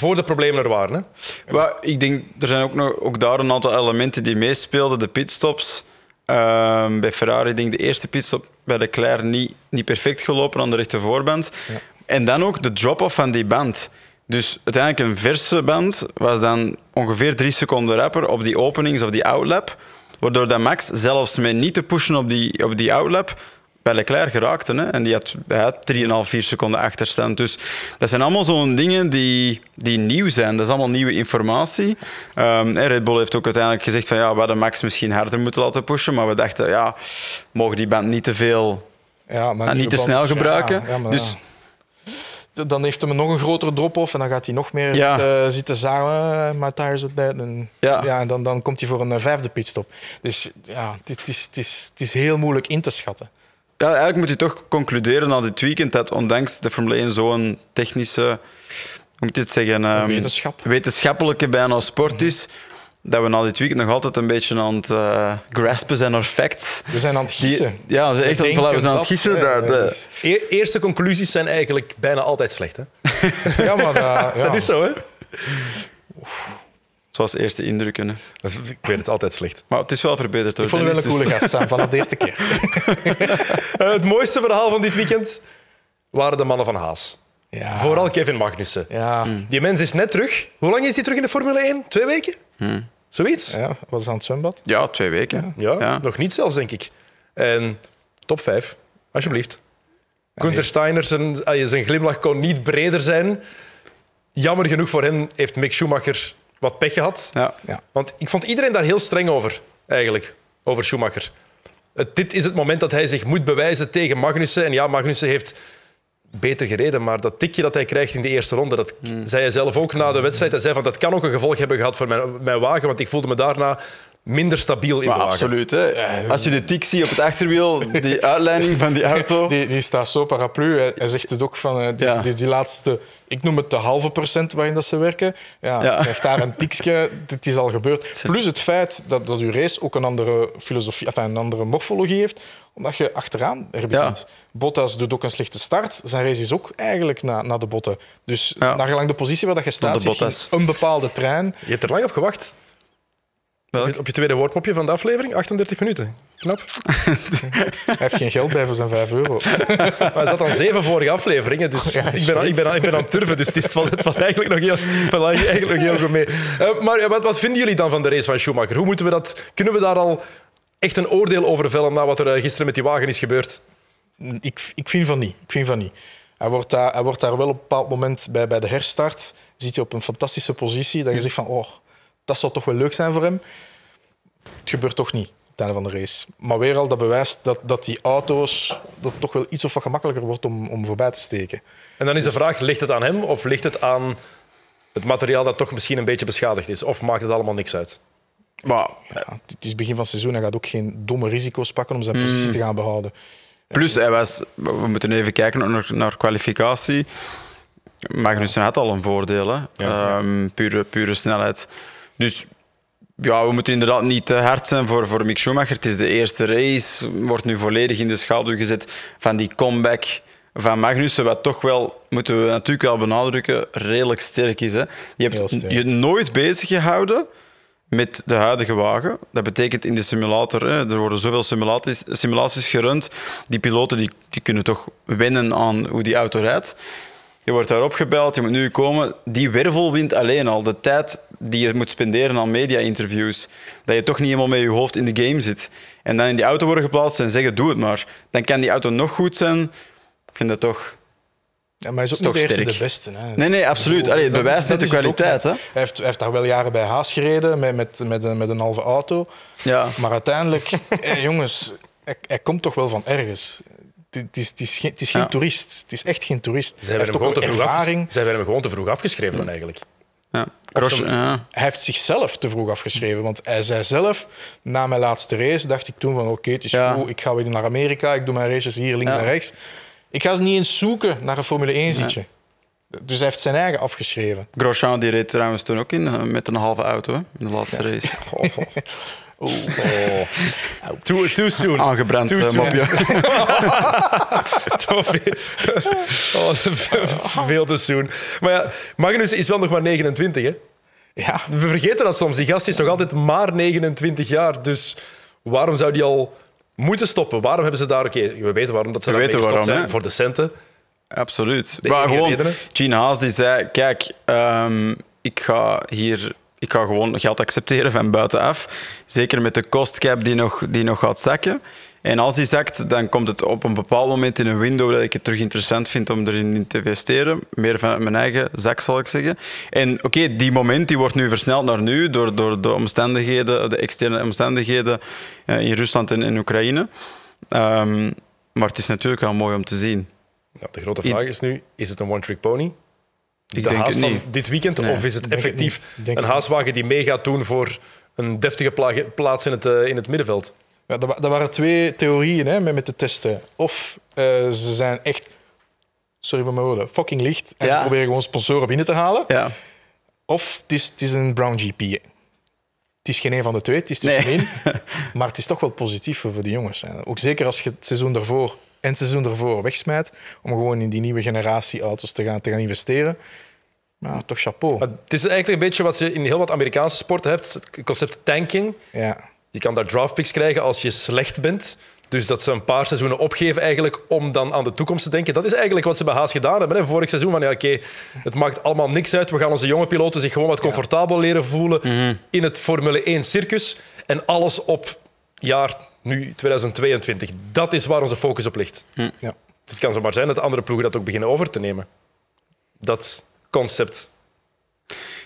Voor de problemen er waren. Hè? ik denk, er zijn ook, nog, ook daar een aantal elementen die meespeelden. De pitstops. Uh, bij Ferrari, denk de eerste pitstop bij Leclerc niet, niet perfect gelopen aan de rechterboorband. Ja. En dan ook de drop-off van die band. Dus uiteindelijk een verse band was dan ongeveer drie seconden rapper op die openings of die outlap. Waardoor dat Max zelfs met niet te pushen op die, op die outlap bij Leclerc geraakte. Hè? En die had, hij had 3,5, 4 seconden achterstand. Dus dat zijn allemaal zo'n dingen die, die nieuw zijn. Dat is allemaal nieuwe informatie. Um, Red Bull heeft ook uiteindelijk gezegd van ja, we hadden Max misschien harder moeten laten pushen. Maar we dachten, ja, mogen die band niet te veel... Ja, maar niet te snel gebruiken. Ja, dus dan heeft hij nog een grotere drop-off en dan gaat hij nog meer zitten, zitten zagen. My tires are dead. En, ja. Ja, en dan, dan komt hij voor een vijfde pitstop. Dus ja, het is, het, is, het is heel moeilijk in te schatten. Ja, eigenlijk moet je toch concluderen na dit weekend dat ondanks de Formule 1 zo'n technische, hoe moet je het zeggen, um, Wetenschap. wetenschappelijke bijna sport is, dat we na dit weekend nog altijd een beetje aan het uh, graspen zijn naar facts. We zijn aan het gissen. ja, we, echt we zijn aan het gissen. Dat, de... E eerste conclusies zijn eigenlijk bijna altijd slecht. Hè? ja, maar uh, ja. dat is zo, hè? Zoals eerste indrukken. Hè. Ik weet het altijd slecht. Maar het is wel verbeterd. Hoor, ik vond het wel een coole dus- gast samen vanaf de eerste keer. uh, het mooiste verhaal van dit weekend waren de mannen van Haas. Ja. Vooral Kevin Magnussen. Ja. Die mens is net terug. Hoe lang is hij terug in de Formule 1? Twee weken? Hmm. Zoiets? Ja, was aan het zwembad? Ja, twee weken. Ja, ja, nog niet zelfs, denk ik. En top 5, alsjeblieft. Ja, Gunther Steiner, zijn, zijn glimlach kon niet breder zijn. Jammer genoeg voor hen heeft Mick Schumacher wat pech gehad. Ja. Ja. Want ik vond iedereen daar heel streng over, eigenlijk. Over Schumacher. dit is het moment dat hij zich moet bewijzen tegen Magnussen. En ja, Magnussen heeft beter gereden. Maar dat tikje dat hij krijgt in de eerste ronde, dat hmm. zei hij zelf ook na de wedstrijd. Hij zei van dat kan ook een gevolg hebben gehad voor mijn, mijn wagen, want ik voelde me daarna minder stabiel in maar de wagen. Absoluut. Hè. Als je de tik ziet op het achterwiel, die uitleiding van die auto... Die, die staat zo paraplu. Hij, zegt het ook van... Het is, is die laatste... Ik noem het de halve procent waarin dat ze werken. Ja, ja. krijgt daar een tikje. Het is al gebeurd. Plus het feit dat, dat uw race ook een andere filosofie, enfin, een andere morfologie heeft omdat je achteraan er begint. Bottas doet ook een slechte start. Zijn race is ook eigenlijk naar, naar de botten. Dus ja. naar gelang de positie waar je staat, zit een bepaalde trein. Je hebt er lang op gewacht. Welk? Op je tweede woordmopje van de aflevering, 38 minuten. Knap. Hij heeft geen geld bij voor zijn 5 euro. maar hij zat aan zeven vorige afleveringen, dus ik, ben, ik, ben, ik, ben, ik ben aan het turven, dus het, valt, het valt eigenlijk nog heel, valt eigenlijk nog heel goed mee. Uh, maar wat, wat vinden jullie dan van de race van Schumacher? Hoe moeten we dat, kunnen we daar al echt een oordeel over vellen na wat er eh, gisteren met die wagen is gebeurd? Ik, ik vind van niet. Ik vind van niet. Hij wordt, daar, hij wordt daar wel op een bepaald moment bij, bij de herstart. Zit hij op een fantastische positie. Dat je zegt van, oh, dat zou toch wel leuk zijn voor hem. Het gebeurt toch niet einde van de race. Maar weer al, dat bewijst dat, dat die auto's dat het toch wel iets of wat gemakkelijker wordt om, om voorbij te steken. En dan is de vraag, ligt het aan hem of ligt het aan het materiaal dat toch misschien een beetje beschadigd is? Of maakt het allemaal niks uit? Maar, ja, het is begin van het seizoen. Hij gaat ook geen domme risico's pakken om zijn mm. positie te gaan behouden. Plus, hij was, we moeten even kijken naar, naar kwalificatie. Magnussen had al een voordeel, hè? Ja, um, pure, pure snelheid. Dus ja, we moeten inderdaad niet te hard zijn voor, voor Mick Schumacher. Het is de eerste race, wordt nu volledig in de schaduw gezet van die comeback van Magnussen, wat toch wel, moeten we natuurlijk wel benadrukken, redelijk sterk is. Hè. Je hebt je nooit bezig gehouden met de huidige wagen. Dat betekent in de simulator, hè, er worden zoveel simulaties, simulaties gerund, die piloten die, die kunnen toch wennen aan hoe die auto rijdt. Je wordt daarop gebeld, je moet nu komen. Die wervelwind alleen al, de tijd die je moet spenderen aan media-interviews, dat je toch niet helemaal met je hoofd in de game zit. En dan in die auto worden geplaatst en zeggen, doe het maar. Dan kan die auto nog goed zijn. Ik vind dat toch... Ja, maar hij is ook niet de eerste de beste. Hè. Nee, nee, absoluut. Allee, het bewijst net de kwaliteit. Hè? Hij, heeft, hij heeft daar wel jaren bij Haas gereden, met, met, met, een, met een halve auto. Ja. Maar uiteindelijk, jongens, hij, hij komt toch wel van ergens het is, het is, geen, het is geen toerist. Het is echt geen toerist. Zij hebben hem, gewoon te vroeg ervaring. Zij hebben hem gewoon te vroeg afgeschreven dan eigenlijk. Ja. ja. Hij heeft zichzelf te vroeg afgeschreven. Want hij zei zelf, na mijn laatste race, dacht ik toen van oké, het is goed, ik ga weer naar Amerika, ik doe mijn races hier links en rechts. Ik ga ze niet eens zoeken naar een Formule 1 zitje. Dus hij heeft zijn eigen afgeschreven. Grosjean die reed trouwens toen ook in eh, met een halve auto hè, in de laatste race. Oh. Too, too soon. Aangebrand too uh, mopje. oh, veel te soon. Maar ja, Magnus is wel nog maar 29, hè? Ja. We vergeten dat soms. Die gast is nog altijd maar 29 jaar. Dus waarom zou die al moeten stoppen? Waarom hebben ze daar... Oké, we weten waarom dat ze daar gestopt zijn. Voor de centen. Absoluut. maar gewoon, Gene Haas die zei... Kijk, um, ik ga hier ik ga gewoon geld accepteren van buitenaf. Zeker met de kostcap die nog, die nog gaat zakken. En als die zakt, dan komt het op een bepaald moment in een window dat ik het terug interessant vind om erin te investeren. Meer van mijn eigen zak, zal ik zeggen. En oké, die moment die wordt nu versneld naar nu door, door de omstandigheden, de externe omstandigheden eh, in Rusland en in Oekraïne. Um, maar het is natuurlijk wel mooi om te zien. Ja, de grote vraag is nu, is het een one-trick pony? Ik de denk haas van dit weekend? Of is het effectief een haaswagen die mee gaat doen voor een deftige plaats in het, uh, in het middenveld? Ja, dat, waren twee theorieën hè, met, met de testen. Of uh, ze zijn echt, sorry voor mijn woorden, fucking licht en ze proberen gewoon sponsoren binnen te halen. Ja. Of het is, het is een brown GP. Het is geen een van de twee, het is tussenin. Nee. maar het is toch wel positief voor de jongens. Ook zeker als je het seizoen daarvoor en het seizoen ervoor wegsmijt om gewoon in die nieuwe generatie auto's te gaan, te gaan investeren. Maar toch chapeau. Maar het is eigenlijk een beetje wat je in heel wat Amerikaanse sporten hebt, het concept tanking. Ja. Je kan daar draftpicks krijgen als je slecht bent. Dus dat ze een paar seizoenen opgeven eigenlijk om dan aan de toekomst te denken. Dat is eigenlijk wat ze bij Haas gedaan hebben. Hè. Vorig seizoen van ja, oké, het maakt allemaal niks uit. We gaan onze jonge piloten zich gewoon wat comfortabel leren voelen mhm. in het Formule 1 circus. En alles op jaar nu 2022. Dat is waar onze focus op ligt. Hm. Ja. Dus het kan zomaar zijn dat andere ploegen dat ook beginnen over te nemen. Dat concept.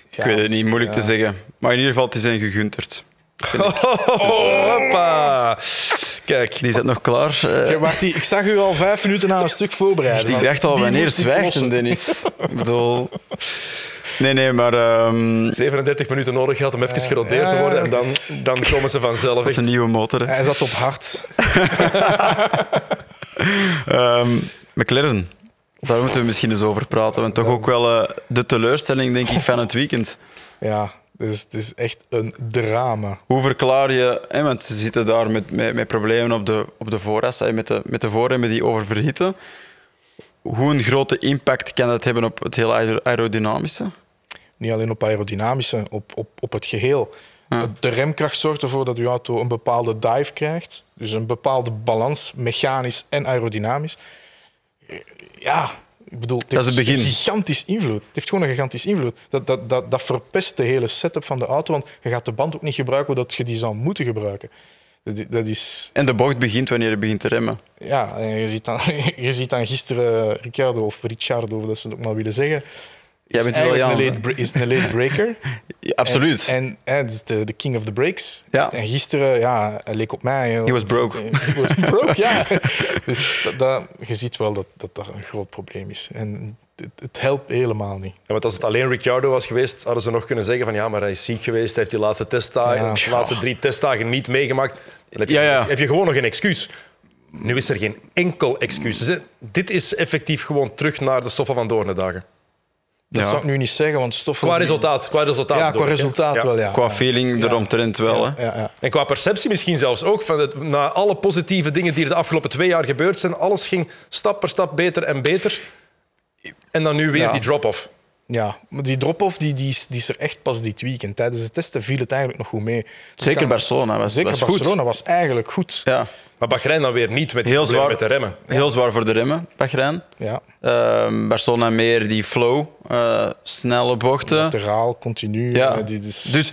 Ik weet het niet, moeilijk te zeggen. Maar in ieder geval, het is een gegunterd. Oh, hoppa. Kijk. Die zit nog klaar. Uh... ik zag u al vijf minuten na een stuk voorbereiden. Ik dacht al, wanneer zwijgt Dennis? ik bedoel... Nee, nee, maar... Um... Ehm, 37 minuten nodig gehad om even gerodeerd te worden en dan, dan komen ze vanzelf. Dat is een nieuwe motor. Hij zat op hard. um, McLaren, daar moeten we misschien eens over praten. Want toch ook wel uh, de teleurstelling, denk ik, van het weekend. Ja, dus het is echt een drama. Hoe verklaar je, hè, want ze zitten daar met, met, met problemen op de, op de vooras, met de, met de voorremmen die oververhitten. Hoe een grote impact kan dat hebben op het hele aerodynamische? Niet alleen op aerodynamische, op, op, op het geheel. De remkracht zorgt ervoor dat uw auto een bepaalde dive krijgt. Dus een bepaalde balans, mechanisch en aerodynamisch. Ja, ik bedoel, het dat is het begin. een gigantisch invloed. Het heeft gewoon een gigantisch invloed. Dat, dat, dat, dat verpest de hele setup van de auto, want je gaat de band ook niet gebruiken omdat je die zou moeten gebruiken. Dat, dat is... En de bocht begint wanneer je begint te remmen. Ja, en je ziet dan, je ziet dan gisteren Ricciardo of Ricciardo, of dat ze het ook maar willen zeggen. Jij is bent een late, is een late breaker. Ja, absoluut. En, het is de, king of the breaks. Ja. En gisteren, ja, hij leek op mij. He was broke. He was broke, ja. Dus dat, dat- je ziet wel dat, dat dat een groot probleem is. En het, het helpt helemaal niet. Ja, want als het alleen Ricciardo was geweest, hadden ze nog kunnen zeggen van ja, maar hij is ziek geweest, hij heeft die laatste testdagen, Ja. de laatste drie testdagen niet meegemaakt. Dan heb je, Ja, ja. heb je gewoon nog een excuus. Nu is er geen enkel excuus. Dus, dit is effectief gewoon terug naar de Stoffen van Doornendagen. Dat Ja. zou ik nu niet zeggen, want stoffen... Qua resultaat. Qua resultaat Ja, qua ik, resultaat Ja. wel, ja. Qua feeling Ja. eromtrent wel. Hè. Ja, ja. En qua perceptie misschien zelfs ook. Van het, na alle positieve dingen die er de afgelopen twee jaar gebeurd zijn, alles ging stap per stap beter en beter. En dan nu weer Ja. die drop-off. Ja, maar die drop-off die, die, is, die is er echt pas dit weekend. Tijdens de testen viel het eigenlijk nog goed mee. Dus Zeker kan- Barcelona was, Zeker was Barcelona goed. was eigenlijk goed. Ja. Maar Bahrein dan weer niet met Heel zwaar. met de remmen. Heel zwaar voor de remmen, Bahrein. Ja. Ehm, Barcelona meer die flow, eh, snelle bochten. Lateraal, continu. Ja. eh, die. Dus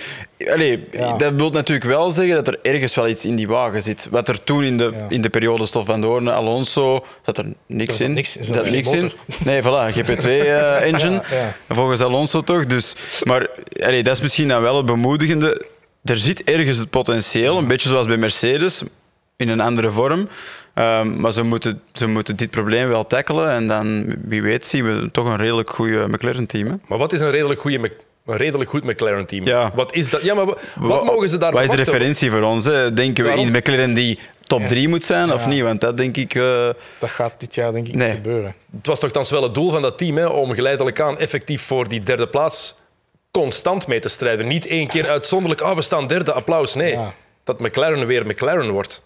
allee, Ja. dat wil natuurlijk wel zeggen dat er ergens wel iets in die wagen zit. Wat er toen in de, Ja. in de periode Stof van Doorn, Alonso, zat er niks in. niks- er zat geen niks in. Nee, voilà, GP2-engine. Ja, ja. Volgens Alonso toch. Dus, maar allee, dat is misschien dan wel het bemoedigende. Er zit ergens het potentieel, een beetje zoals bij Mercedes, in een andere vorm. Ehm, maar ze moeten, ze moeten dit probleem wel tackelen. En dan, wie weet, zien we toch een redelijk goede McLaren-team. hè. Maar wat is een redelijk, goede, een redelijk goed McLaren-team? Ja. Wat is dat? Ja, maar wa- wat, mogen ze daar Wat is de referentie voor ons? Hè? Denken we in McLaren die top Ja. 3 moet zijn of niet? Want dat denk ik. eh, Dat gaat dit jaar denk ik Nee. niet gebeuren. Het was toch wel het doel van dat team hè, om geleidelijk aan effectief voor die derde plaats constant mee te strijden. Niet één keer uitzonderlijk, ah, we staan derde, applaus. Nee, Ja. dat McLaren weer McLaren wordt.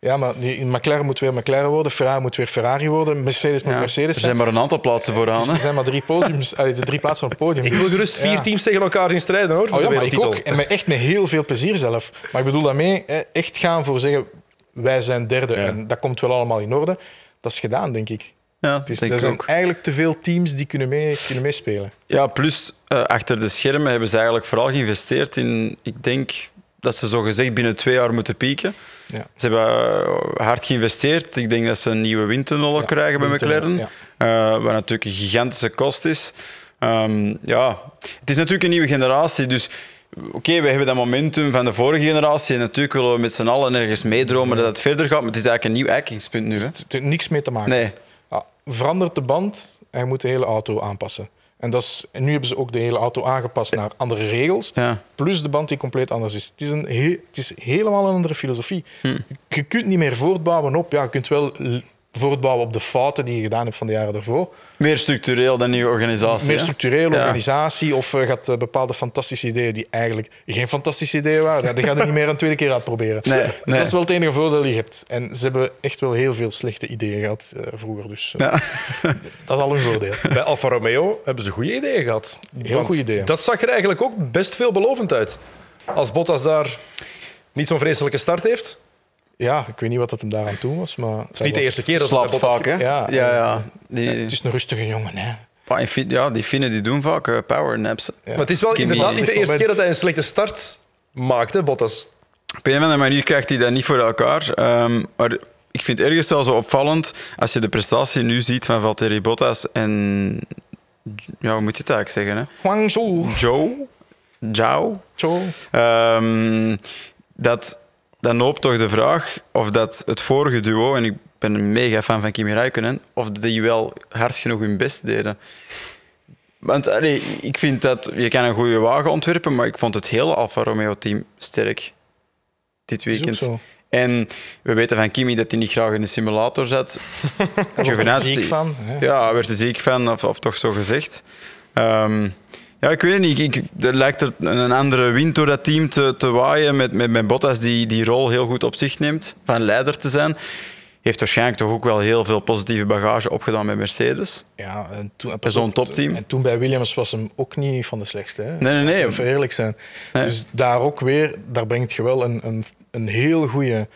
Ja, maar die, McLaren moet weer McLaren worden, Ferrari moet weer Ferrari worden, Mercedes moet ja, Mercedes er zijn. zijn maar een aantal plaatsen vooraan. er zijn maar drie podiums, allee, de drie plaatsen op het podium. Ik wil Dus, gerust vier ja. teams tegen elkaar zien strijden hoor, voor Oh ja, de maar ik ook. En met, echt met heel veel plezier zelf. Maar ik bedoel daarmee echt gaan voor zeggen, wij zijn derde Ja. en dat komt wel allemaal in orde. Dat is gedaan, denk ik. Ja, Het is, denk er ik zijn ook. eigenlijk te veel teams die kunnen, mee, kunnen meespelen. Ja, plus eh, achter de schermen hebben ze eigenlijk vooral geïnvesteerd in. Ik denk dat ze zo gezegd binnen twee jaar moeten pieken. Ja. Ze hebben eh, hard geïnvesteerd. Ik denk dat ze een nieuwe windtunnel Ja, krijgen bij McLaren. eh, wat natuurlijk een gigantische kost is. Ehm, ja, het is natuurlijk een nieuwe generatie. Dus oké, we hebben dat momentum van de vorige generatie. En natuurlijk willen we met z'n allen ergens meedromen dat het verder gaat. Maar het is eigenlijk een nieuw eikingspunt nu. Hè? Het heeft niks mee te maken. Nee. Ja, verandert de band en je moet de hele auto aanpassen. En, dat is, en nu hebben ze ook de hele auto aangepast naar andere regels. Ja. Plus de band die compleet anders is. Het is, een he- het is helemaal een andere filosofie. Hm. Je kunt niet meer voortbouwen op... Ja, je kunt wel voortbouwen op de fouten die je gedaan hebt van de jaren daarvoor. Meer structureel dan nieuwe organisatie. Meer Ja. organisatie. Of je gaat eh, bepaalde fantastische ideeën die eigenlijk geen fantastische ideeën waren. Ja, die gaan er niet meer een tweede keer uitproberen. Nee, dus nee. dat is wel het enige voordeel die je hebt. En ze hebben echt wel heel veel slechte ideeën gehad eh, vroeger. Dus eh, Ja. dat is al een voordeel. Bij Alfa Romeo hebben ze goede ideeën gehad. Heel goede ideeën. Dat zag er eigenlijk ook best veelbelovend uit. Als Bottas daar niet zo'n vreselijke start heeft. Ja, ik weet niet wat dat hem daaraan toe was, maar... Het is niet de eerste keer dat Slaapt vaak, hè? Ja, ja, ja. Die, Het is een rustige jongen, hè. Ja, die Finnen die doen vaak eh, power naps. Ja. Maar het is wel Kimi inderdaad niet de eerste keer dat hij een slechte start maakt, hè, Bottas. Op een of andere manier krijgt hij dat niet voor elkaar. Ehm, maar ik vind het ergens wel zo opvallend als je de prestatie nu ziet van Valtteri Bottas en... Ja, hoe moet je het eigenlijk zeggen? Hè? Guangzhou. Joe? Zhao? Zo. Ehm, dat, dan loopt toch de vraag of dat het vorige duo, en ik ben een mega fan van Kimi Räikkönen, of die wel hard genoeg hun best deden. Want allee, ik vind dat je kan een goede wagen ontwerpen, maar ik vond het hele Alfa Romeo-team sterk dit weekend. En we weten van Kimi dat hij niet graag in de simulator zat. Daar word ik Giovinazzi- ziek van. Ja, hij werd er ziek van, of, of toch zo gezegd. Ehm, ja, ik weet niet. Ik, ik- er lijkt er een andere wind door dat team te, te waaien. Met, met, met Bottas die die rol heel goed op zich neemt, van leider te zijn. Heeft waarschijnlijk toch ook wel heel veel positieve bagage opgedaan met Mercedes. Ja, en toen, zo'n topteam. En toen bij Williams was hem ook niet van de slechtste. Hè. Nee, nee, nee. Even eerlijk zijn. Nee. Dus daar ook weer, daar brengt je wel een, een, een heel goede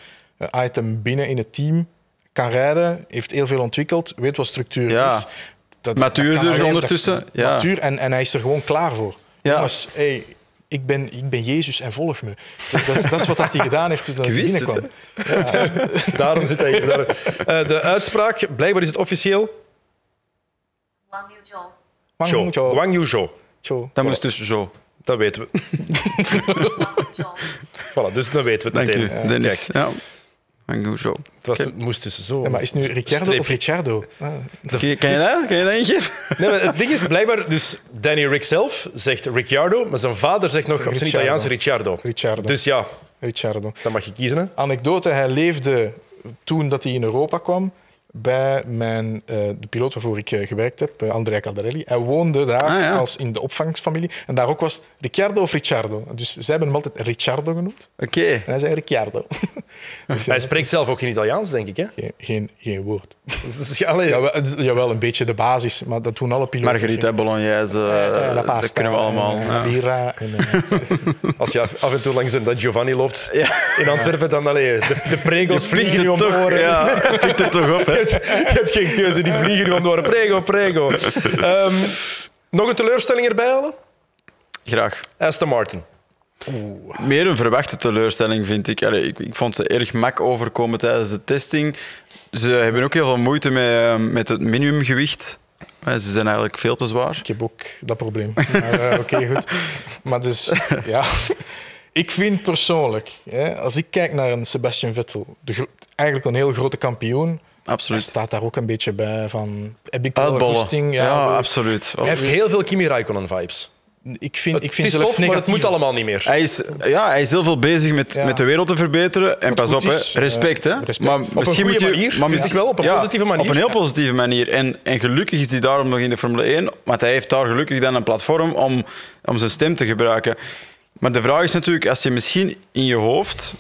item binnen in het team. Kan rijden, heeft heel veel ontwikkeld, weet wat structuur Ja. is. Dat, alleen- ondertussen, dat- ja. Matuur en, en hij is er gewoon klaar voor. Ja. Jongens, hey, ik ben, ik ben Jezus en volg me. Dat is, dat is wat hij gedaan heeft toen hij binnenkwam. Daarom zit hij hier. Daar- Eh, de uitspraak, blijkbaar is het officieel Wang Yuzhou. Wang Zhou. Yuzhou. Wang Yuzhou. Zhou. Dat moest dus zo. Dat weten we. Voilà, dus dan weten we het Dank u, meteen. Dennis. Kijk, Ja. Goed zo. het, was, het moest dus zo. Ja, maar is het nu Ricciardo of Ricciardo? Ah, Ken je, ken je dat? Ken je dat eentje? Nee, maar het ding is blijkbaar, dus Danny Rick zelf zegt Ricciardo, maar zijn vader zegt nog op zijn. Italiaans Ricciardo. Ricciardo. Dus ja, Ricciardo. dan mag je kiezen. Hè. Anekdote, hij leefde toen dat hij in Europa kwam bij mijn, eh, de piloot waarvoor ik eh, gewerkt heb, eh, Andrea Caldarelli. Hij woonde daar Ah, ja. als in de opvangfamilie. En daar ook was Ricciardo of Ricciardo. Dus zij hebben hem altijd Ricciardo genoemd. Oké. En hij zei Ricciardo. dus ja, Hij spreekt zelf ook geen Italiaans, denk ik. Hè? geen, geen, geen woord. Dus, allee, Jawel, een beetje de basis, maar dat doen alle piloten. Margarita Bolognese, la pasta, dat kunnen we allemaal. en, ja. Bira. En, eh, Als je af, af en toe langs een dat Giovanni loopt in Antwerpen, dan allee, de, de prego's vliegen nu om toch, oren. ja, pikt het toch op. Hè? Je hebt geen keuze, die vliegen de oren. Prego, prego. Ehm, nog een teleurstelling erbij halen? Graag. Aston Martin. Meer een verwachte teleurstelling, vind ik. Allee, ik. Ik vond ze erg mak overkomen tijdens de testing. Ze hebben ook heel veel moeite met, eh, met het minimumgewicht. Eh, Ze zijn eigenlijk veel te zwaar. Ik heb ook dat probleem. Maar, eh, Oké, goed. Maar dus, ja. Ik vind persoonlijk, hè, als ik kijk naar een Sebastian Vettel, de eigenlijk een heel grote kampioen, hij Absoluut. staat daar ook een beetje bij van... Heb ik goesting? Ja, Ja, absoluut. Hij heeft heel veel Kimi Raikkonen-vibes. Ik vind, ik Het vind is zelf tof, maar het moet allemaal niet meer. Hij is, ja, hij is heel veel bezig met, Ja. met de wereld te verbeteren. En pas op, hè, is, respect. eh, hè. respect. Maar Op een misschien moet je, manier, maar ik wel, op een positieve manier. Op een heel positieve manier. En, en gelukkig is hij daarom nog in de Formule 1, want hij heeft daar gelukkig dan een platform om, om zijn stem te gebruiken. Maar de vraag is natuurlijk, als je misschien in je hoofd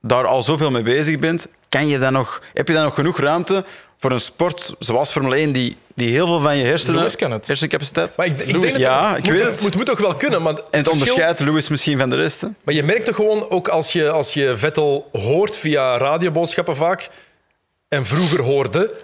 daar al zoveel mee bezig bent, kan je dan nog, heb je dan nog genoeg ruimte voor een sport zoals Formule 1, die, die heel veel van je hersenen, Lewis kan het. hersencapaciteit... Maar ik, ik denk dat ja, het ik moet, weet het het. moet, moet toch wel kunnen. Maar En het verschil- onderscheidt Lewis misschien van de rest. Hè? Maar je merkt toch gewoon, ook als je, als je Vettel hoort via radioboodschappen vaak, en vroeger hoorde,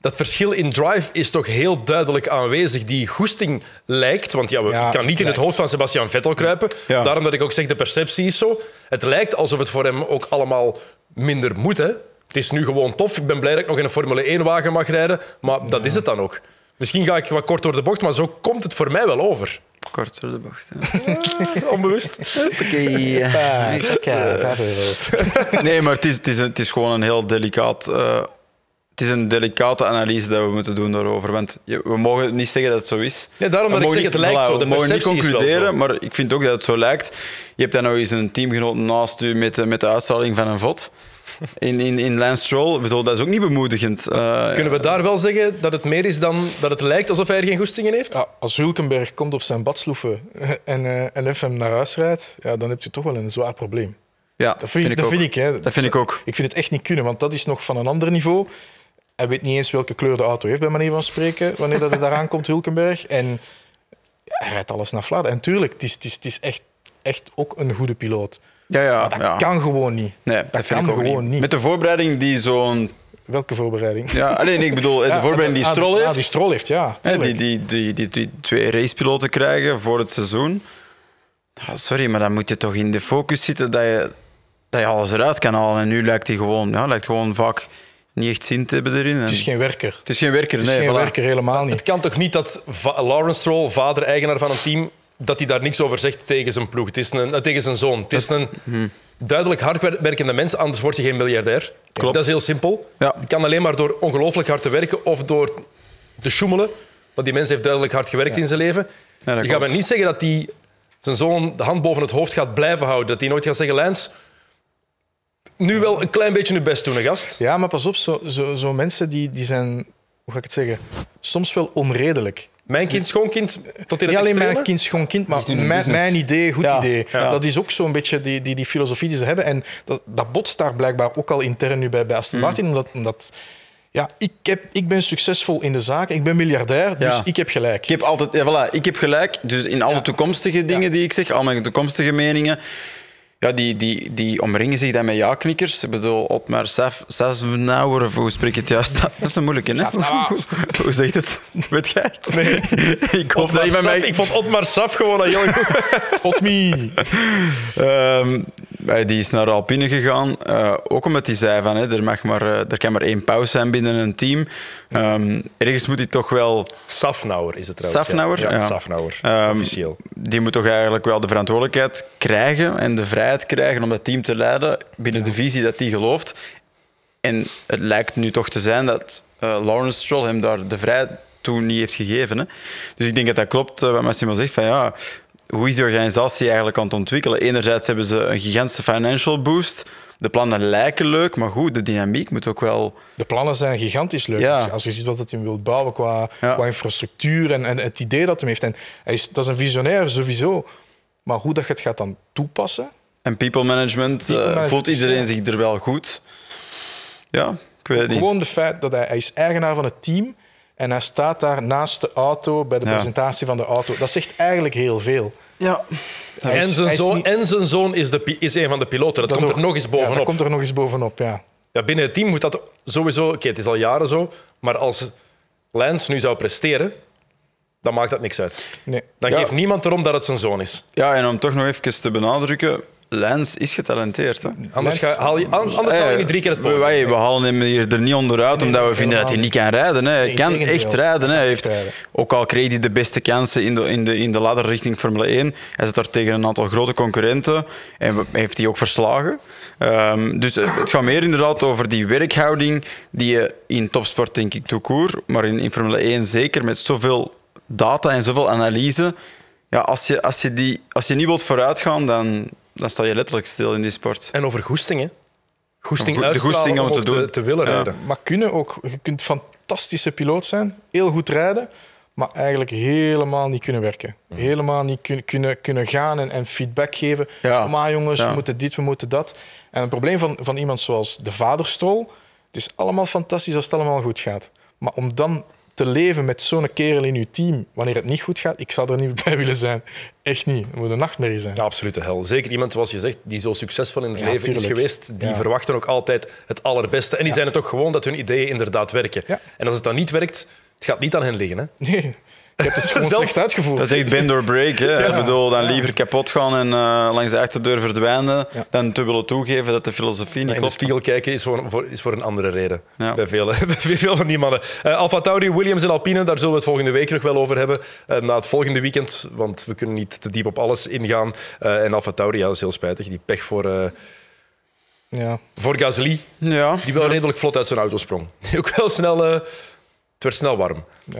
dat verschil in drive is toch heel duidelijk aanwezig. Die goesting lijkt, want ja, we Ja, ik kan niet in het hoofd van Sebastian Vettel kruipen. Ja. Daarom dat ik ook zeg, de perceptie is zo. Het lijkt alsof het voor hem ook allemaal minder moet. Hè? Het is nu gewoon tof. Ik ben blij dat ik nog in een Formule 1-wagen mag rijden, maar dat is het dan ook. Misschien ga ik wat kort door de bocht, maar zo komt het voor mij wel over. Kort door de bocht. hè. Onbewust. Ah, check, ja, vijf euro. Nee, maar het is, het, is, het is gewoon een heel delicaat... eh, het is een delicate analyse dat we moeten doen daarover. Want je- we mogen niet zeggen dat het zo is. Ja, daarom We dat ik mogen zeg, het niet- lijkt voilà, zo. De we mogen niet concluderen, maar ik vind ook dat het zo lijkt. Je hebt dan nog eens een teamgenoot naast u met, de- met de uitstraling van een vod. In, in, in Lance Stroll, Ik bedoel, dat is ook niet bemoedigend. Eh, Kunnen we daar wel zeggen dat het meer is dan dat het lijkt alsof hij er geen goesting in heeft? Ja, als Hulkenberg komt op zijn badsloeven en, eh, en hem naar huis rijdt, ja, dan heb je toch wel een zwaar probleem. Ja, Dat vind, ik, dat ook. vind ik. Hè. Dat vind ik ook. Ik vind het echt niet kunnen, want dat is nog van een ander niveau. Hij weet niet eens welke kleur de auto heeft, bij manier van spreken, wanneer dat het daaraan komt, Hulkenberg. En ja, hij rijdt alles naar Vlaanderen. En tuurlijk, het is, het is, het is echt, echt ook een goede piloot. Ja, ja, Dat ja. kan gewoon niet. Nee, dat kan ik ook gewoon niet. niet. Met de voorbereiding die zo'n... Welke voorbereiding? Ja, alleen ik bedoel, de Ja, voorbereiding die ah, Stroll Ja, heeft. die Stroll heeft, ja. Die, die, die, die, die twee racepiloten krijgen voor het seizoen. Ja, sorry, maar dan moet je toch in de focus zitten dat je, dat je alles eruit kan halen. En nu lijkt hij gewoon, ja, lijkt gewoon vaak niet echt zin te hebben erin. En Het is geen werker. het is geen werker, Het is nee. geen voilà. werker, helemaal Het niet. kan toch niet dat Va- Lawrence Stroll, vader-eigenaar van een team, dat hij daar niks over zegt tegen zijn ploeg, het is een, eh, tegen zijn zoon. Het is een duidelijk hardwerkende mens, anders word je geen miljardair. Klopt. Dat is heel simpel. Ja. Je kan alleen maar door ongelooflijk hard te werken of door te sjoemelen. Want die mens heeft duidelijk hard gewerkt in zijn leven. Ja, je gaat me niet zeggen dat hij zijn zoon de hand boven het hoofd gaat blijven houden. Dat hij nooit gaat zeggen, Lens, nu wel een klein beetje je best doen, hè, gast. Ja, maar pas op, zo, zo, zo mensen die, die zijn, hoe ga ik het zeggen, soms wel onredelijk. Mijn kind, schoonkind, tot in Niet het alleen extreme. mijn kind, schoon kind, maar mijn, mijn idee, goed Ja, idee. ja. Dat is ook zo'n beetje die, die, die filosofie die ze hebben. En dat, dat botst daar blijkbaar ook al intern nu bij, bij Aston Mm. Martin. Omdat, omdat ja, ik, heb, ik ben succesvol in de zaak, ik ben miljardair, dus Ja. ik heb gelijk. Ik heb altijd, ja, voilà, ik heb gelijk. Dus in alle toekomstige dingen die ik zeg, al mijn toekomstige meningen, ja, die, die, die omringen zich dan met ja-knikkers. Ik bedoel, Otmar Safnauer, of hoe spreek je het juist? Dat is een moeilijke, hè? Hoe zeg je het? Weet jij het? Nee. ik hoop dat mij... Ik vond Otmar Saf gewoon een goed. Otmi. Ehm, eh, die is naar Alpine gegaan, eh, ook omdat hij zei van, hè, er, mag maar, eh, er kan maar één pauze zijn binnen een team. Ehm, ergens moet hij toch wel... Safnauer is het trouwens. Safnauer? Ja. Safnauer. Ehm, officieel. Die moet toch eigenlijk wel de verantwoordelijkheid krijgen en de vrijheid krijgen om dat team te leiden binnen de visie dat hij gelooft. En het lijkt nu toch te zijn dat eh, Lawrence Stroll hem daar de vrijheid toe niet heeft gegeven. Hè. Dus ik denk dat dat klopt eh, wat Massimo zegt. Van, ja, hoe is de organisatie eigenlijk aan het ontwikkelen? Enerzijds hebben ze een gigantische financial boost. De plannen lijken leuk, maar goed, de dynamiek moet ook wel... De plannen zijn gigantisch leuk. Ja. Als je ziet wat hij wil bouwen qua, Ja. qua infrastructuur en, en het idee dat hij heeft. En hij is, dat is een visionair sowieso. Maar hoe dat je het gaat dan toepassen, En people management, People eh, voelt iedereen zich er wel goed? Ja, ik weet het niet. Gewoon de feit dat hij, hij is eigenaar van het team en hij staat daar naast de auto bij de Ja. presentatie van de auto. Dat zegt eigenlijk heel veel. Ja. En zijn, zoon, niet- en zijn zoon is, de, is een van de piloten. Dat, komt er nog eens Ja, bovenop. dat komt er nog eens bovenop, ja. Ja, binnen het team moet dat sowieso... Oké, het is al jaren zo, maar als Lance nu zou presteren, dan maakt dat niks uit. Nee. Dan Ja. geeft niemand erom dat het zijn zoon is. Ja, en om toch nog even te benadrukken, Lens is getalenteerd. Hè? Anders, ga, haal je, anders anders haal je niet drie keer het podium. wij, we halen hem hier er niet onderuit Nee, omdat we vinden dat hij niet kan rijden. Hè. Hij Nee, kan echt rijden. Hè. Hij heeft, ook al kreeg hij de beste kansen in de, in de, in de ladder richting Formule 1, hij zit daar tegen een aantal grote concurrenten en heeft hij ook verslagen. Ehm, dus eh, het gaat meer inderdaad over die werkhouding die je in topsport, denk ik, tout court, maar in, in Formule 1 zeker, met zoveel data en zoveel analyse. Ja, als, je, als, je die, als je niet wilt vooruitgaan, dan, dan sta je letterlijk stil in die sport. En over goesting, hè. Goesting De goesting om te doen. te, te willen Ja. rijden. Maar kunnen ook, je kunt fantastische piloot zijn, heel goed rijden, maar eigenlijk helemaal niet kunnen werken. Helemaal niet kun- kunnen, kunnen gaan en, en feedback geven. Ja. Kom maar jongens, Ja. we moeten dit, we moeten dat. En het probleem van, van iemand zoals de vaderstrol, het is allemaal fantastisch als het allemaal goed gaat. Maar om dan te leven met zo'n kerel in je team, wanneer het niet goed gaat, ik zou er niet bij willen zijn. Echt niet. Het moet een nachtmerrie zijn. Ja, absolute hel. Zeker iemand, zoals je zegt, die zo succesvol in het Ja, leven is geweest, die Ja. verwachten ook altijd het allerbeste. En die zijn het ook gewoon dat hun ideeën inderdaad werken. En als het dan niet werkt, het gaat niet aan hen liggen. Hè. Nee, je hebt het gewoon Zelf- slecht uitgevoerd. Dat is echt bend or break. Hè. Ik bedoel, dan liever kapot gaan en eh, langs de achterdeur verdwijnen, Ja. dan te willen toegeven dat de filosofie niet in de klopt. spiegel kijken is voor, voor, is voor een andere reden. Ja. Bij, vele, bij veel van die mannen. Uh, Alfa Tauri, Williams en Alpine, daar zullen we het volgende week nog wel over hebben. Eh, na het volgende weekend, want we kunnen niet te diep op alles ingaan. Eh, en Alfa Tauri, ja, dat is heel spijtig. Die pech voor, eh, Ja. voor Gasly, Ja. die wel redelijk vlot uit zijn auto sprong. Ook wel snel... eh, het werd snel warm. Ja.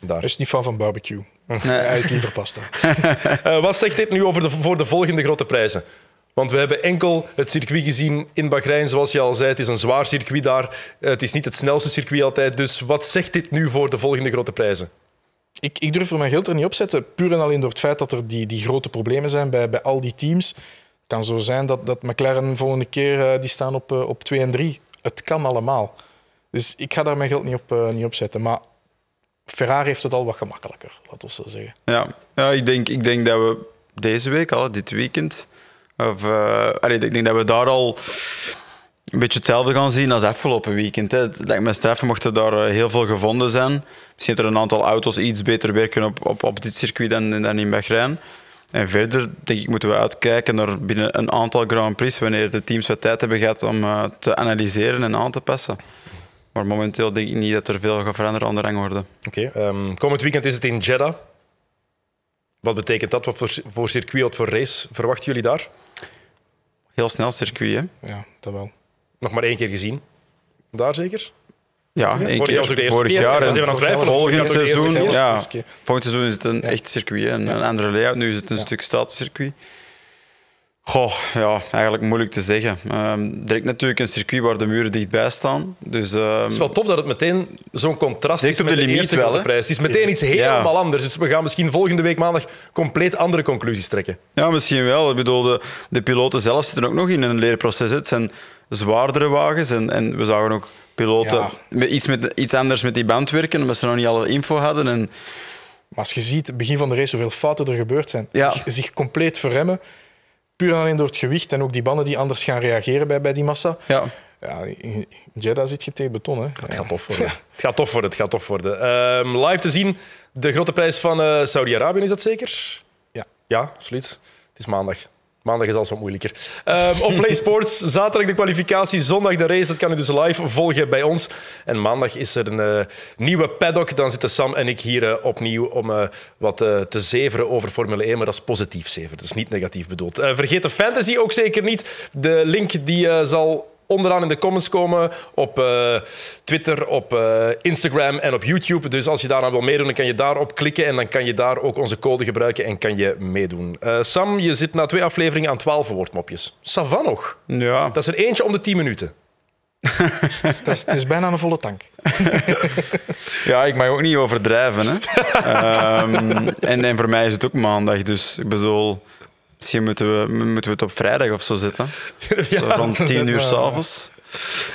Daar. Niet fan van barbecue. Nee. Hij eet liever pasta. Eh, wat zegt dit nu over de, voor de volgende grote prijzen? Want we hebben enkel het circuit gezien in Bahrein, zoals je al zei. Het is een zwaar circuit daar. Eh, het is niet het snelste circuit altijd. Dus wat zegt dit nu voor de volgende grote prijzen? Ik, ik durf er mijn geld er niet op zetten, puur en alleen door het feit dat er die, die grote problemen zijn bij, bij al die teams. Het kan zo zijn dat, dat McLaren volgende keer eh, die staan op, op 2 en 3. Het kan allemaal. Dus ik ga daar mijn geld niet op, niet op zetten. Maar Ferrari heeft het al wat gemakkelijker, laten we zo zeggen. Ja, ja ik, denk, ik denk dat we deze week al, dit weekend, of, allee, ik denk dat we daar al een beetje hetzelfde gaan zien als afgelopen weekend. Hè. Lijkt mochten daar eh, heel veel gevonden zijn. Misschien dat er een aantal auto's iets beter werken op, op, op dit circuit dan, dan in Bahrein. En verder denk ik, moeten we uitkijken naar binnen een aantal Grand Prix, wanneer de teams wat tijd hebben gehad om eh, te analyseren en aan te passen. Maar momenteel denk ik niet dat er veel gaat veranderen aan de rangorde. Oké, ehm, komend weekend is het in Jeddah. Wat betekent dat? Wat voor, voor circuit, wat voor race verwachten jullie daar? Heel snel circuit, hè? Ja, dat wel. Nog maar één keer gezien. Daar zeker? Ja, één Vorig keer. Vorig jaar. En. Volgend Vorig jaar eerste seizoen, ja, volgend seizoen is het een Ja. echt circuit, hè, een, een andere layout. Nu is het een stuk statuscircuit. Goh, ja, eigenlijk moeilijk te zeggen. Ehm direct natuurlijk een circuit waar de muren dichtbij staan. Dus, ehm, Het is wel tof dat het meteen zo'n contrast is op met de de, limiet eerste wel, prijs. Het is meteen iets helemaal anders. Dus we gaan misschien volgende week maandag compleet andere conclusies trekken. Ja, misschien wel. Ik bedoel, de, de piloten zelf zitten ook nog in een leerproces. Het zijn zwaardere wagens en, en we zagen ook piloten Ja. iets, met, iets anders met die band werken, omdat ze nog niet alle info hadden. En, Maar als je ziet, begin van de race, hoeveel fouten er gebeurd zijn, Ja. zich compleet verremmen. Puur en alleen door het gewicht en ook die banden die anders gaan reageren bij, bij die massa. Ja. Ja, in Jeddah zit je tegen beton. Hè. Het gaat tof worden. Het gaat tof worden. Het gaat tof worden. Ehm, live te zien, de grote prijs van eh, Saudi-Arabië, is dat zeker? Ja. Ja, absoluut. Het is maandag. Maandag is alles wat moeilijker. Ehm, op Play Sports, zaterdag de kwalificatie, zondag de race. Dat kan u dus live volgen bij ons. En maandag is er een eh, nieuwe paddock. Dan zitten Sam en ik hier eh, opnieuw om eh, wat te zeveren over Formule 1. Maar dat is positief zeveren, dat is niet negatief bedoeld. Vergeet de fantasy ook zeker niet. De link die zal onderaan in de comments komen op eh, Twitter, op eh, Instagram en op YouTube. Dus als je daaraan wil meedoen, dan kan je daarop klikken en dan kan je daar ook onze code gebruiken en kan je meedoen. Eh, Sam, je zit na twee afleveringen aan 12 woordmopjes. Savan nog. ja. Dat is er eentje om de 10 minuten. Het is, het is bijna een volle tank. Ja, ik mag ook niet overdrijven. Hè. Ehm, en, en voor mij is het ook maandag, dus ik bedoel, misschien moeten we, moeten we het op vrijdag of zo zetten. Zo rond tien uur s'avonds.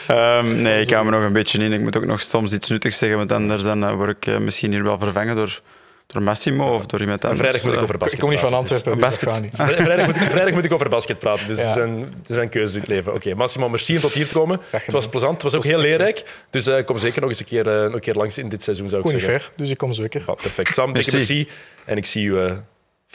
Ehm nee, ik hou me nog een beetje in. Ik moet ook nog soms iets nuttigs zeggen, want anders dan eh, word ik eh, misschien hier wel vervangen door, door Massimo of door iemand En anders. vrijdag moet ik Eh, over Ik basket kom niet van praten, dus- Antwerpen, dus basket. niet. Vri- Vrijdag moet, ik, vrijdag moet ik over basket praten, dus Ja. er, zijn, er zijn keuzes in het leven. Oké, Massimo, merci om tot hier te komen. Het was plezant, het was ook heel leerrijk. Dus eh, kom zeker nog eens een keer, eh, nog een keer langs in dit seizoen, zou ik Ik kom niet zeggen. ver, dus ik kom zeker. Ja, perfect. Sam, dikke Merci. merci. En ik zie u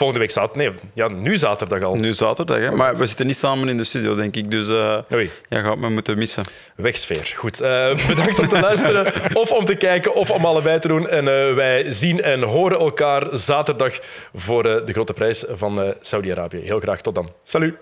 volgende week zaterdag. Nee, ja, nu zaterdag al. Nu zaterdag, hè. maar we zitten niet samen in de studio, denk ik. Dus Oei. jij gaat me moeten missen. Wegsfeer. Goed. eh, bedankt om te luisteren, of om te kijken, of om allebei te doen. En eh, wij zien en horen elkaar zaterdag voor de grote prijs van Saudi-Arabië. Heel graag tot dan. Salut.